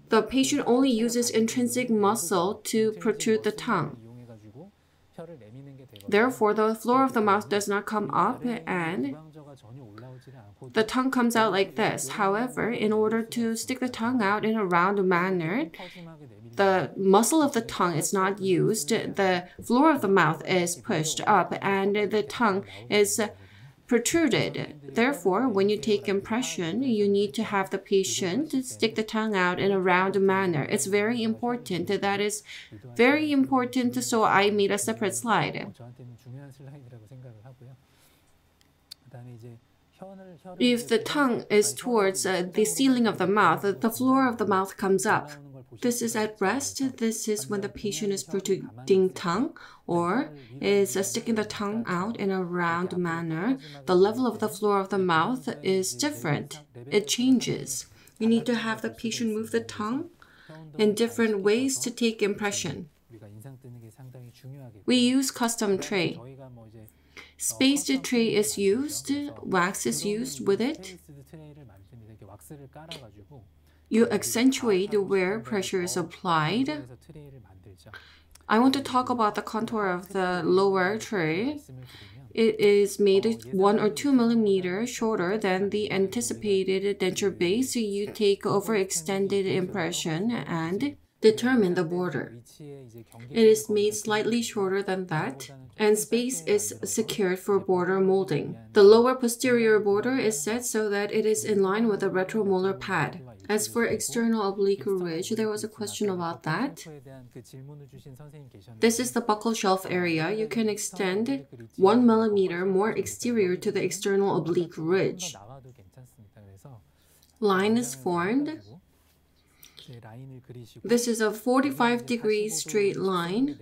the patient only uses intrinsic muscle to protrude the tongue. Therefore, the floor of the mouth does not come up and the tongue comes out like this. However, in order to stick the tongue out in a round manner, the muscle of the tongue is not used, the floor of the mouth is pushed up, and the tongue is protruded. Therefore, when you take impression, you need to have the patient stick the tongue out in a round manner. It's very important. That is very important, so I made a separate slide. If the tongue is towards uh, the ceiling of the mouth, the floor of the mouth comes up this is at rest. This is when the patient is protruding tongue or is sticking the tongue out in a round manner. The level of the floor of the mouth is different. It changes. You need to have the patient move the tongue in different ways to take impression. We use custom tray. Spaced tray is used, wax is used with it you accentuate where pressure is applied. I want to talk about the contour of the lower tray. It is made one or two millimeters shorter than the anticipated denture base, so you take overextended impression and determine the border. It is made slightly shorter than that and space is secured for border molding. The lower posterior border is set so that it is in line with the retromolar pad. As for external oblique ridge, there was a question about that. This is the buccal shelf area. You can extend 1 millimeter more exterior to the external oblique ridge. Line is formed. This is a 45 degree straight line.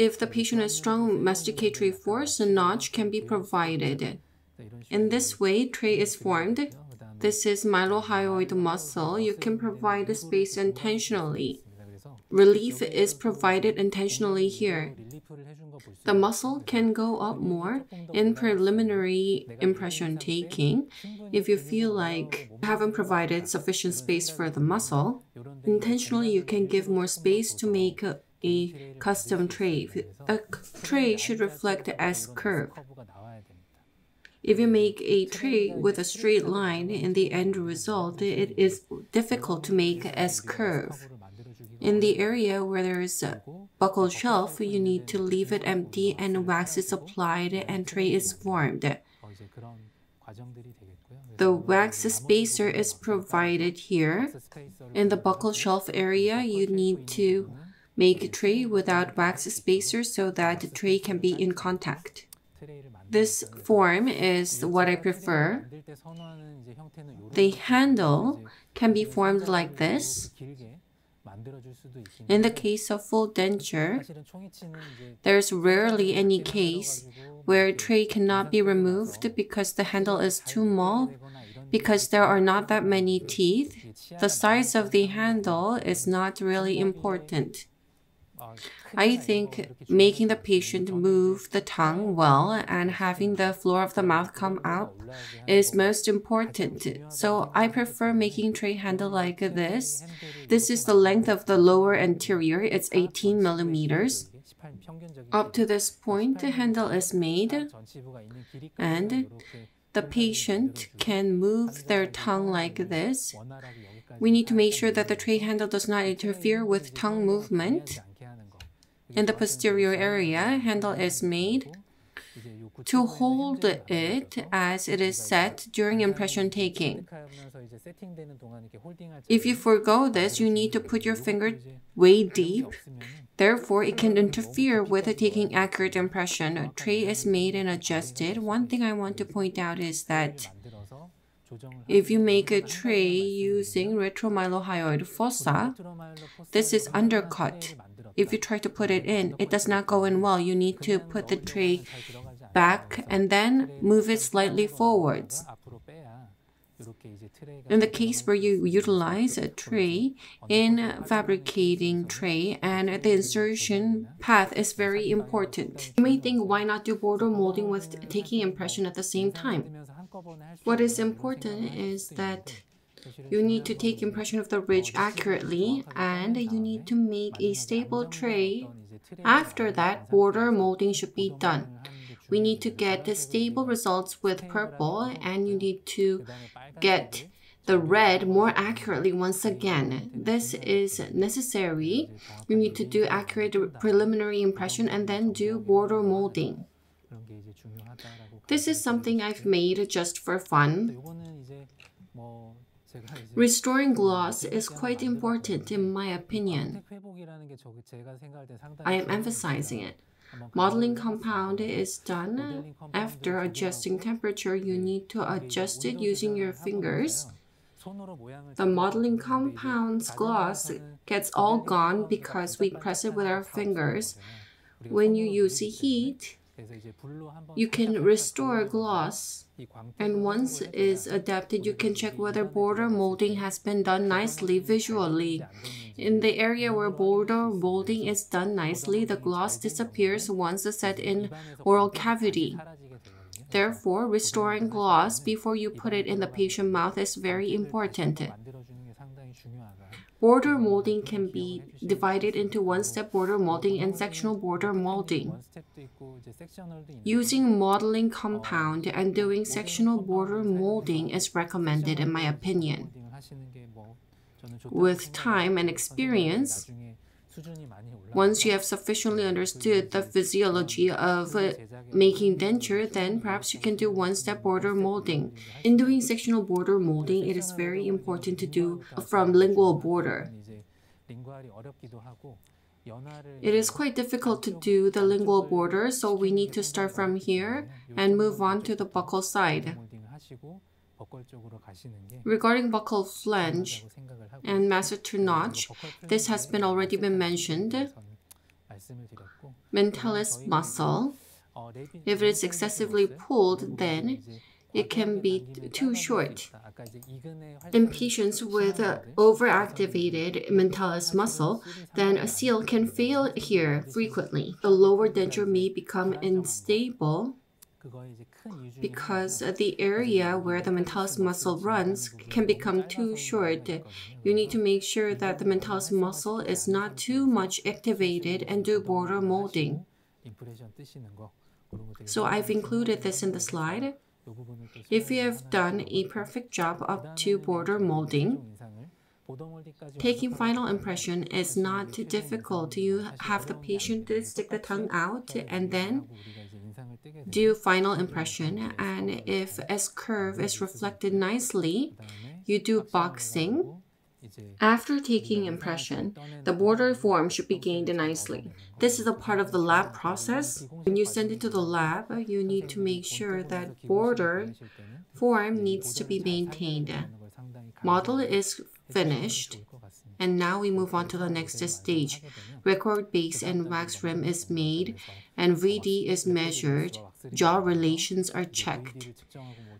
If the patient has strong masticatory force, a notch can be provided. In this way, tray is formed. This is mylohyoid muscle. You can provide space intentionally. Relief is provided intentionally here. The muscle can go up more in preliminary impression taking. If you feel like you haven't provided sufficient space for the muscle, intentionally you can give more space to make the custom tray. A tray should reflect the S curve. If you make a tray with a straight line in the end result, it is difficult to make a S curve. In the area where there is a buccal shelf, you need to leave it empty and wax is applied and tray is formed. The wax spacer is provided here. In the buccal shelf area, you need to Make a tray without wax spacer so that the tray can be in contact. This form is what I prefer. The handle can be formed like this. In the case of full denture, there's rarely any case where a tray cannot be removed because the handle is too small, because there are not that many teeth. The size of the handle is not really important. I think making the patient move the tongue well and having the floor of the mouth come up is most important. So I prefer making tray handle like this. This is the length of the lower anterior. It's 18 millimeters. Up to this point, the handle is made and the patient can move their tongue like this. We need to make sure that the tray handle does not interfere with tongue movement. In the posterior area, handle is made to hold it as it is set during impression taking. If you forego this, you need to put your finger way deep. Therefore, it can interfere with taking accurate impression. A tray is made and adjusted. One thing I want to point out is that if you make a tray using retromylohyoid fossa, this is undercut if you try to put it in, it does not go in well. You need to put the tray back and then move it slightly forwards. In the case where you utilize a tray in fabricating tray and the insertion path is very important. You may think why not do border molding with taking impression at the same time. What is important is that you need to take impression of the ridge accurately and you need to make a stable tray. After that, border molding should be done. We need to get the stable results with purple and you need to get the red more accurately once again. This is necessary. You need to do accurate preliminary impression and then do border molding. This is something I've made just for fun. Restoring gloss is quite important in my opinion. I am emphasizing it. Modeling compound is done. After adjusting temperature, you need to adjust it using your fingers. The modeling compound's gloss gets all gone because we press it with our fingers. When you use the heat, you can restore gloss. And once it is adapted, you can check whether border molding has been done nicely visually. In the area where border molding is done nicely, the gloss disappears once set in oral cavity. Therefore, restoring gloss before you put it in the patient mouth is very important. Border molding can be divided into one-step border molding and sectional border molding. Using modeling compound and doing sectional border molding is recommended in my opinion. With time and experience, once you have sufficiently understood the physiology of making denture, then perhaps you can do one-step border molding. In doing sectional border molding, it is very important to do from lingual border. It is quite difficult to do the lingual border, so we need to start from here and move on to the buccal side. Regarding buccal flange and master masseter notch, this has been already been mentioned. Mentalis muscle. If it is excessively pulled, then it can be too short. In patients with overactivated mentalis muscle, then a seal can fail here frequently. The lower denture may become unstable because the area where the mentalis muscle runs can become too short. You need to make sure that the mentalis muscle is not too much activated and do border molding. So I've included this in the slide. If you have done a perfect job up to border molding, Taking final impression is not too difficult. You have the patient to stick the tongue out and then do final impression and if S curve is reflected nicely, you do boxing. After taking impression, the border form should be gained nicely. This is a part of the lab process. When you send it to the lab, you need to make sure that border form needs to be maintained. Model is finished. And now we move on to the next stage. Record base and wax rim is made and VD is measured. Jaw relations are checked.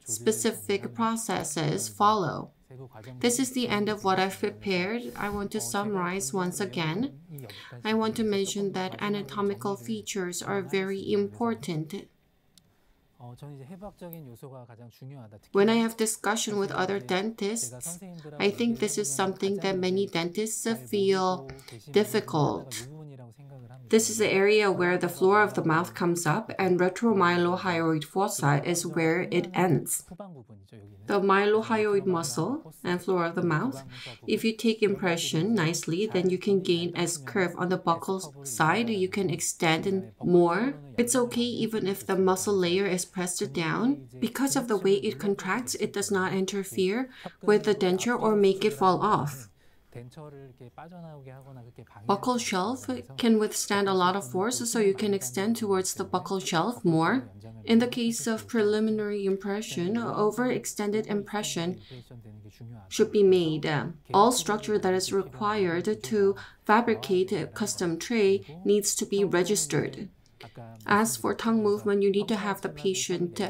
Specific processes follow. This is the end of what I've prepared. I want to summarize once again. I want to mention that anatomical features are very important when I have discussion with other dentists, I think this is something that many dentists feel difficult. This is the area where the floor of the mouth comes up and retromylohyoid fossa is where it ends. The mylohyoid muscle and floor of the mouth, if you take impression nicely, then you can gain S curve on the buccal side. You can extend more. It's okay even if the muscle layer is pressed down. Because of the way it contracts, it does not interfere with the denture or make it fall off. Buccal shelf can withstand a lot of force, so you can extend towards the buccal shelf more. In the case of preliminary impression, overextended impression should be made. All structure that is required to fabricate a custom tray needs to be registered. As for tongue movement, you need to have the patient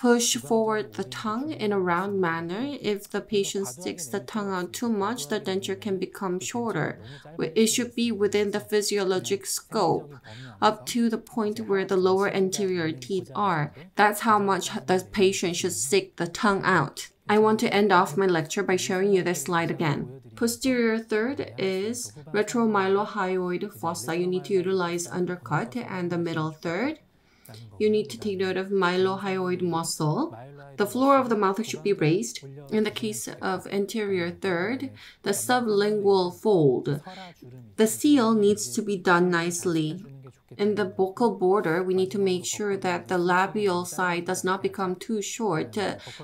push forward the tongue in a round manner. If the patient sticks the tongue out too much, the denture can become shorter. It should be within the physiologic scope, up to the point where the lower anterior teeth are. That's how much the patient should stick the tongue out. I want to end off my lecture by showing you this slide again. Posterior third is retromylohyoid fossa. You need to utilize undercut and the middle third. You need to take note of mylohyoid muscle. The floor of the mouth should be raised. In the case of anterior third, the sublingual fold. The seal needs to be done nicely. In the buccal border, we need to make sure that the labial side does not become too short.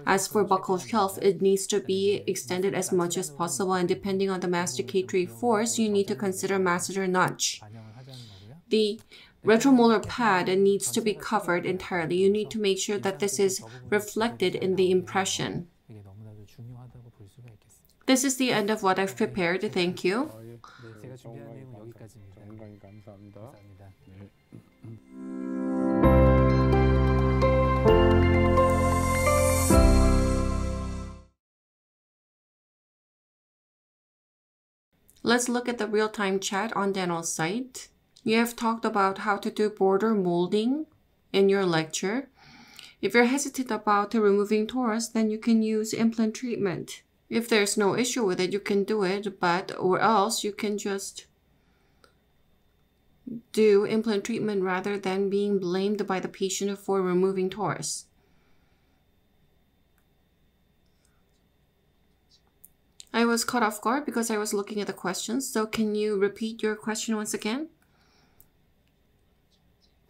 As for buccal shelf, it needs to be extended as much as possible, and depending on the masticatory force, you need to consider masseter notch. The retromolar pad needs to be covered entirely. You need to make sure that this is reflected in the impression. This is the end of what I've prepared. Thank you. Let's look at the real-time chat on Denall's site. You have talked about how to do border molding in your lecture. If you're hesitant about removing torus, then you can use implant treatment. If there's no issue with it, you can do it, but or else you can just do implant treatment rather than being blamed by the patient for removing torus. I was caught off guard because I was looking at the questions, so can you repeat your question once again?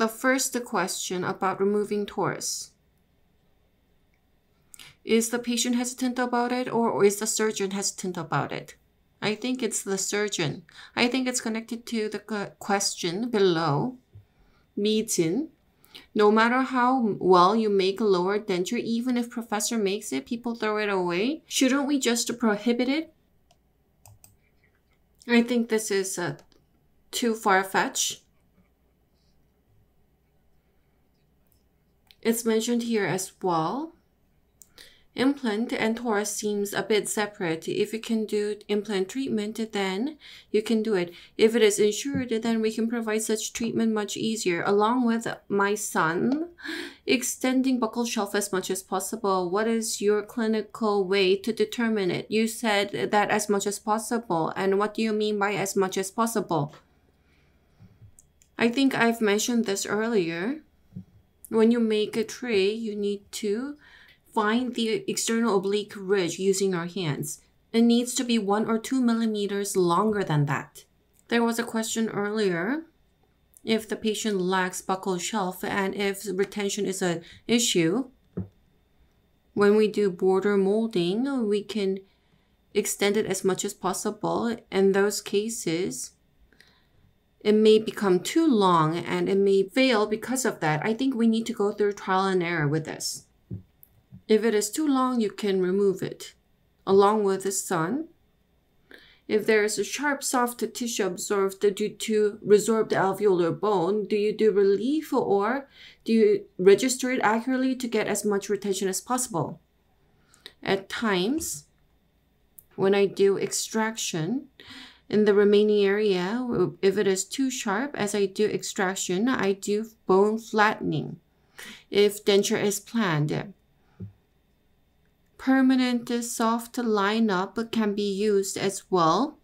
The first question about removing torus. Is the patient hesitant about it or is the surgeon hesitant about it? I think it's the surgeon. I think it's connected to the question below. Meeting. No matter how well you make a lower denture, even if professor makes it, people throw it away. Shouldn't we just prohibit it? I think this is uh, too far-fetched. It's mentioned here as well. Implant and torus seems a bit separate. If you can do implant treatment, then you can do it. If it is insured, then we can provide such treatment much easier. Along with my son, extending buccal shelf as much as possible. What is your clinical way to determine it? You said that as much as possible. And what do you mean by as much as possible? I think I've mentioned this earlier. When you make a tray, you need to Find the external oblique ridge using your hands. It needs to be one or two millimeters longer than that. There was a question earlier if the patient lacks buccal shelf and if retention is an issue. When we do border molding, we can extend it as much as possible. In those cases, it may become too long and it may fail because of that. I think we need to go through trial and error with this. If it is too long, you can remove it, along with the sun. If there is a sharp soft tissue absorbed due to resorbed alveolar bone, do you do relief or do you register it accurately to get as much retention as possible? At times, when I do extraction, in the remaining area, if it is too sharp as I do extraction, I do bone flattening. If denture is planned, permanent soft lineup can be used as well.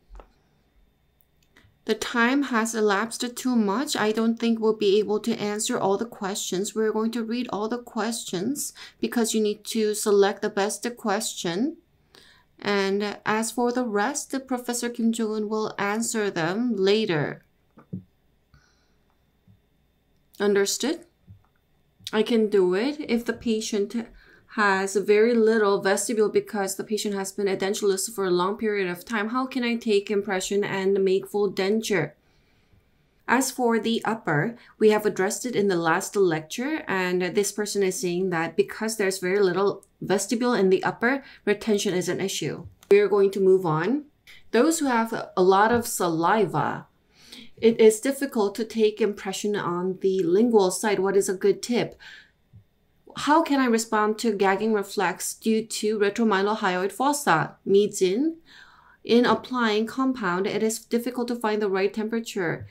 The time has elapsed too much. I don't think we'll be able to answer all the questions. We're going to read all the questions because you need to select the best question. And as for the rest, the Professor Kim Jong-eun will answer them later. Understood? I can do it if the patient has very little vestibule because the patient has been edentulous for a long period of time, how can I take impression and make full denture? As for the upper, we have addressed it in the last lecture, and this person is saying that because there's very little vestibule in the upper, retention is an issue. We're going to move on. Those who have a lot of saliva, it is difficult to take impression on the lingual side. What is a good tip? how can I respond to gagging reflex due to retromylohyoid fossa? Mijin. In applying compound, it is difficult to find the right temperature.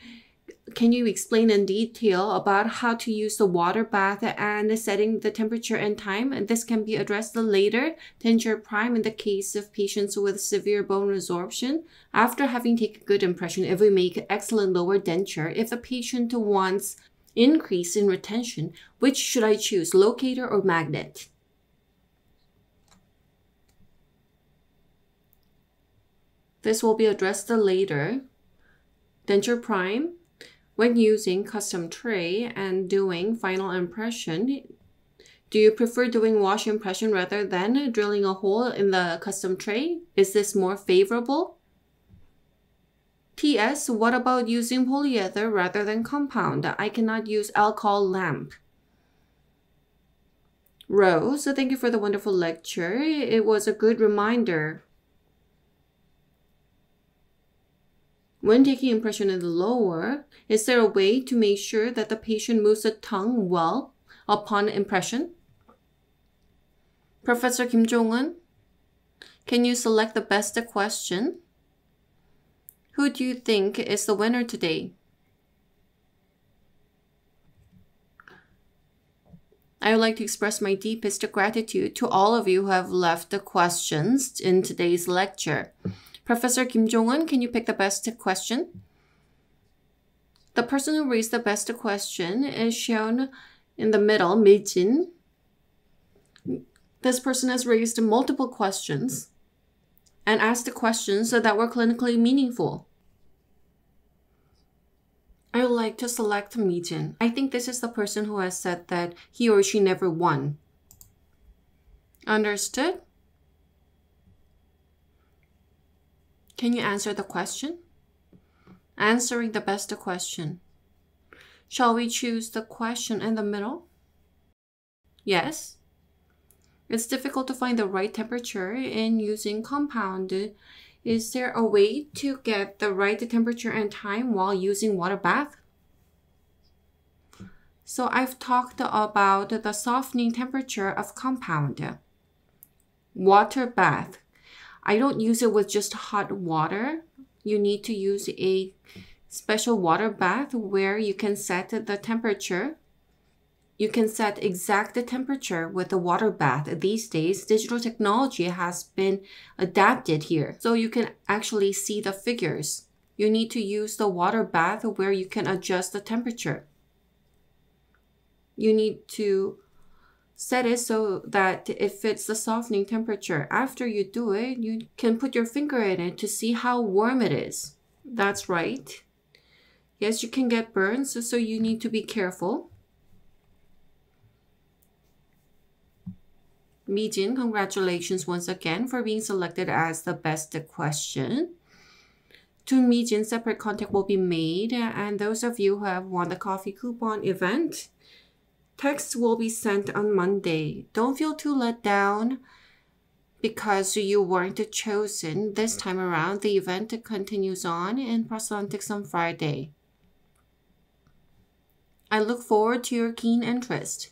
Can you explain in detail about how to use the water bath and setting the temperature and time? And this can be addressed later. Denture prime in the case of patients with severe bone resorption. After having taken a good impression, if we make excellent lower denture, if the patient wants increase in retention, which should I choose, locator or magnet? This will be addressed later. Denture prime when using custom tray and doing final impression, do you prefer doing wash impression rather than drilling a hole in the custom tray? Is this more favorable? TS, what about using polyether rather than compound? I cannot use alcohol lamp. Rose, thank you for the wonderful lecture. It was a good reminder When taking impression in the lower, is there a way to make sure that the patient moves the tongue well upon impression? Professor Kim Jong-eun, can you select the best question? Who do you think is the winner today? I would like to express my deepest gratitude to all of you who have left the questions in today's lecture. Professor Kim Jong-eun, can you pick the best question? The person who raised the best question is shown in the middle, Mi-jin. This person has raised multiple questions and asked the questions so that were clinically meaningful. I would like to select Mi-jin. I think this is the person who has said that he or she never won. Understood? Can you answer the question? Answering the best question. Shall we choose the question in the middle? Yes. It's difficult to find the right temperature in using compound. Is there a way to get the right temperature and time while using water bath? So I've talked about the softening temperature of compound. Water bath I don't use it with just hot water. You need to use a special water bath where you can set the temperature. You can set exact the temperature with a water bath. These days, digital technology has been adapted here. So you can actually see the figures. You need to use the water bath where you can adjust the temperature. You need to set it so that it fits the softening temperature. After you do it, you can put your finger in it to see how warm it is. That's right. Yes, you can get burns, so you need to be careful. Mijin, congratulations once again for being selected as the best question. To Mijin, separate contact will be made, and those of you who have won the coffee coupon event, Text will be sent on Monday. Don't feel too let down because you weren't chosen this time around. The event continues on in Prosthodontics on Friday. I look forward to your keen interest.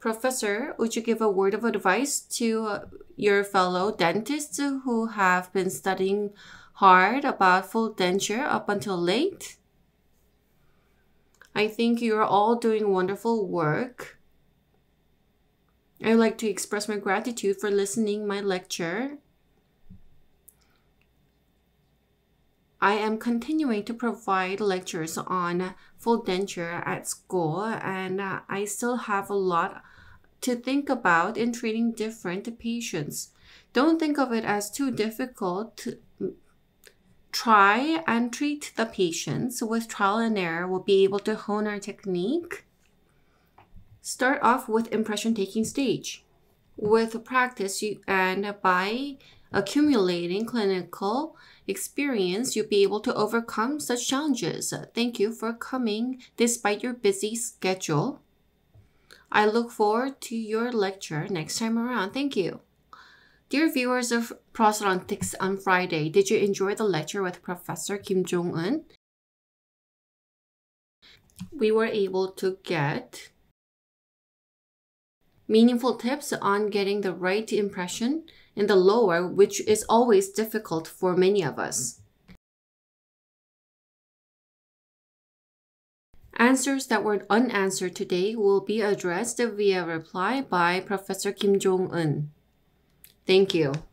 Professor, would you give a word of advice to your fellow dentists who have been studying hard about full denture up until late? I think you're all doing wonderful work. I would like to express my gratitude for listening my lecture. I am continuing to provide lectures on full denture at school and uh, I still have a lot to think about in treating different patients. Don't think of it as too difficult try and treat the patients with trial and error. We'll be able to hone our technique. Start off with impression taking stage. With practice you, and by accumulating clinical experience, you'll be able to overcome such challenges. Thank you for coming despite your busy schedule. I look forward to your lecture next time around. Thank you. Dear viewers of Prosthodontics on Friday, did you enjoy the lecture with Professor Kim Jong-eun? We were able to get meaningful tips on getting the right impression in the lower, which is always difficult for many of us. Answers that were unanswered today will be addressed via reply by Professor Kim Jong-eun. Thank you.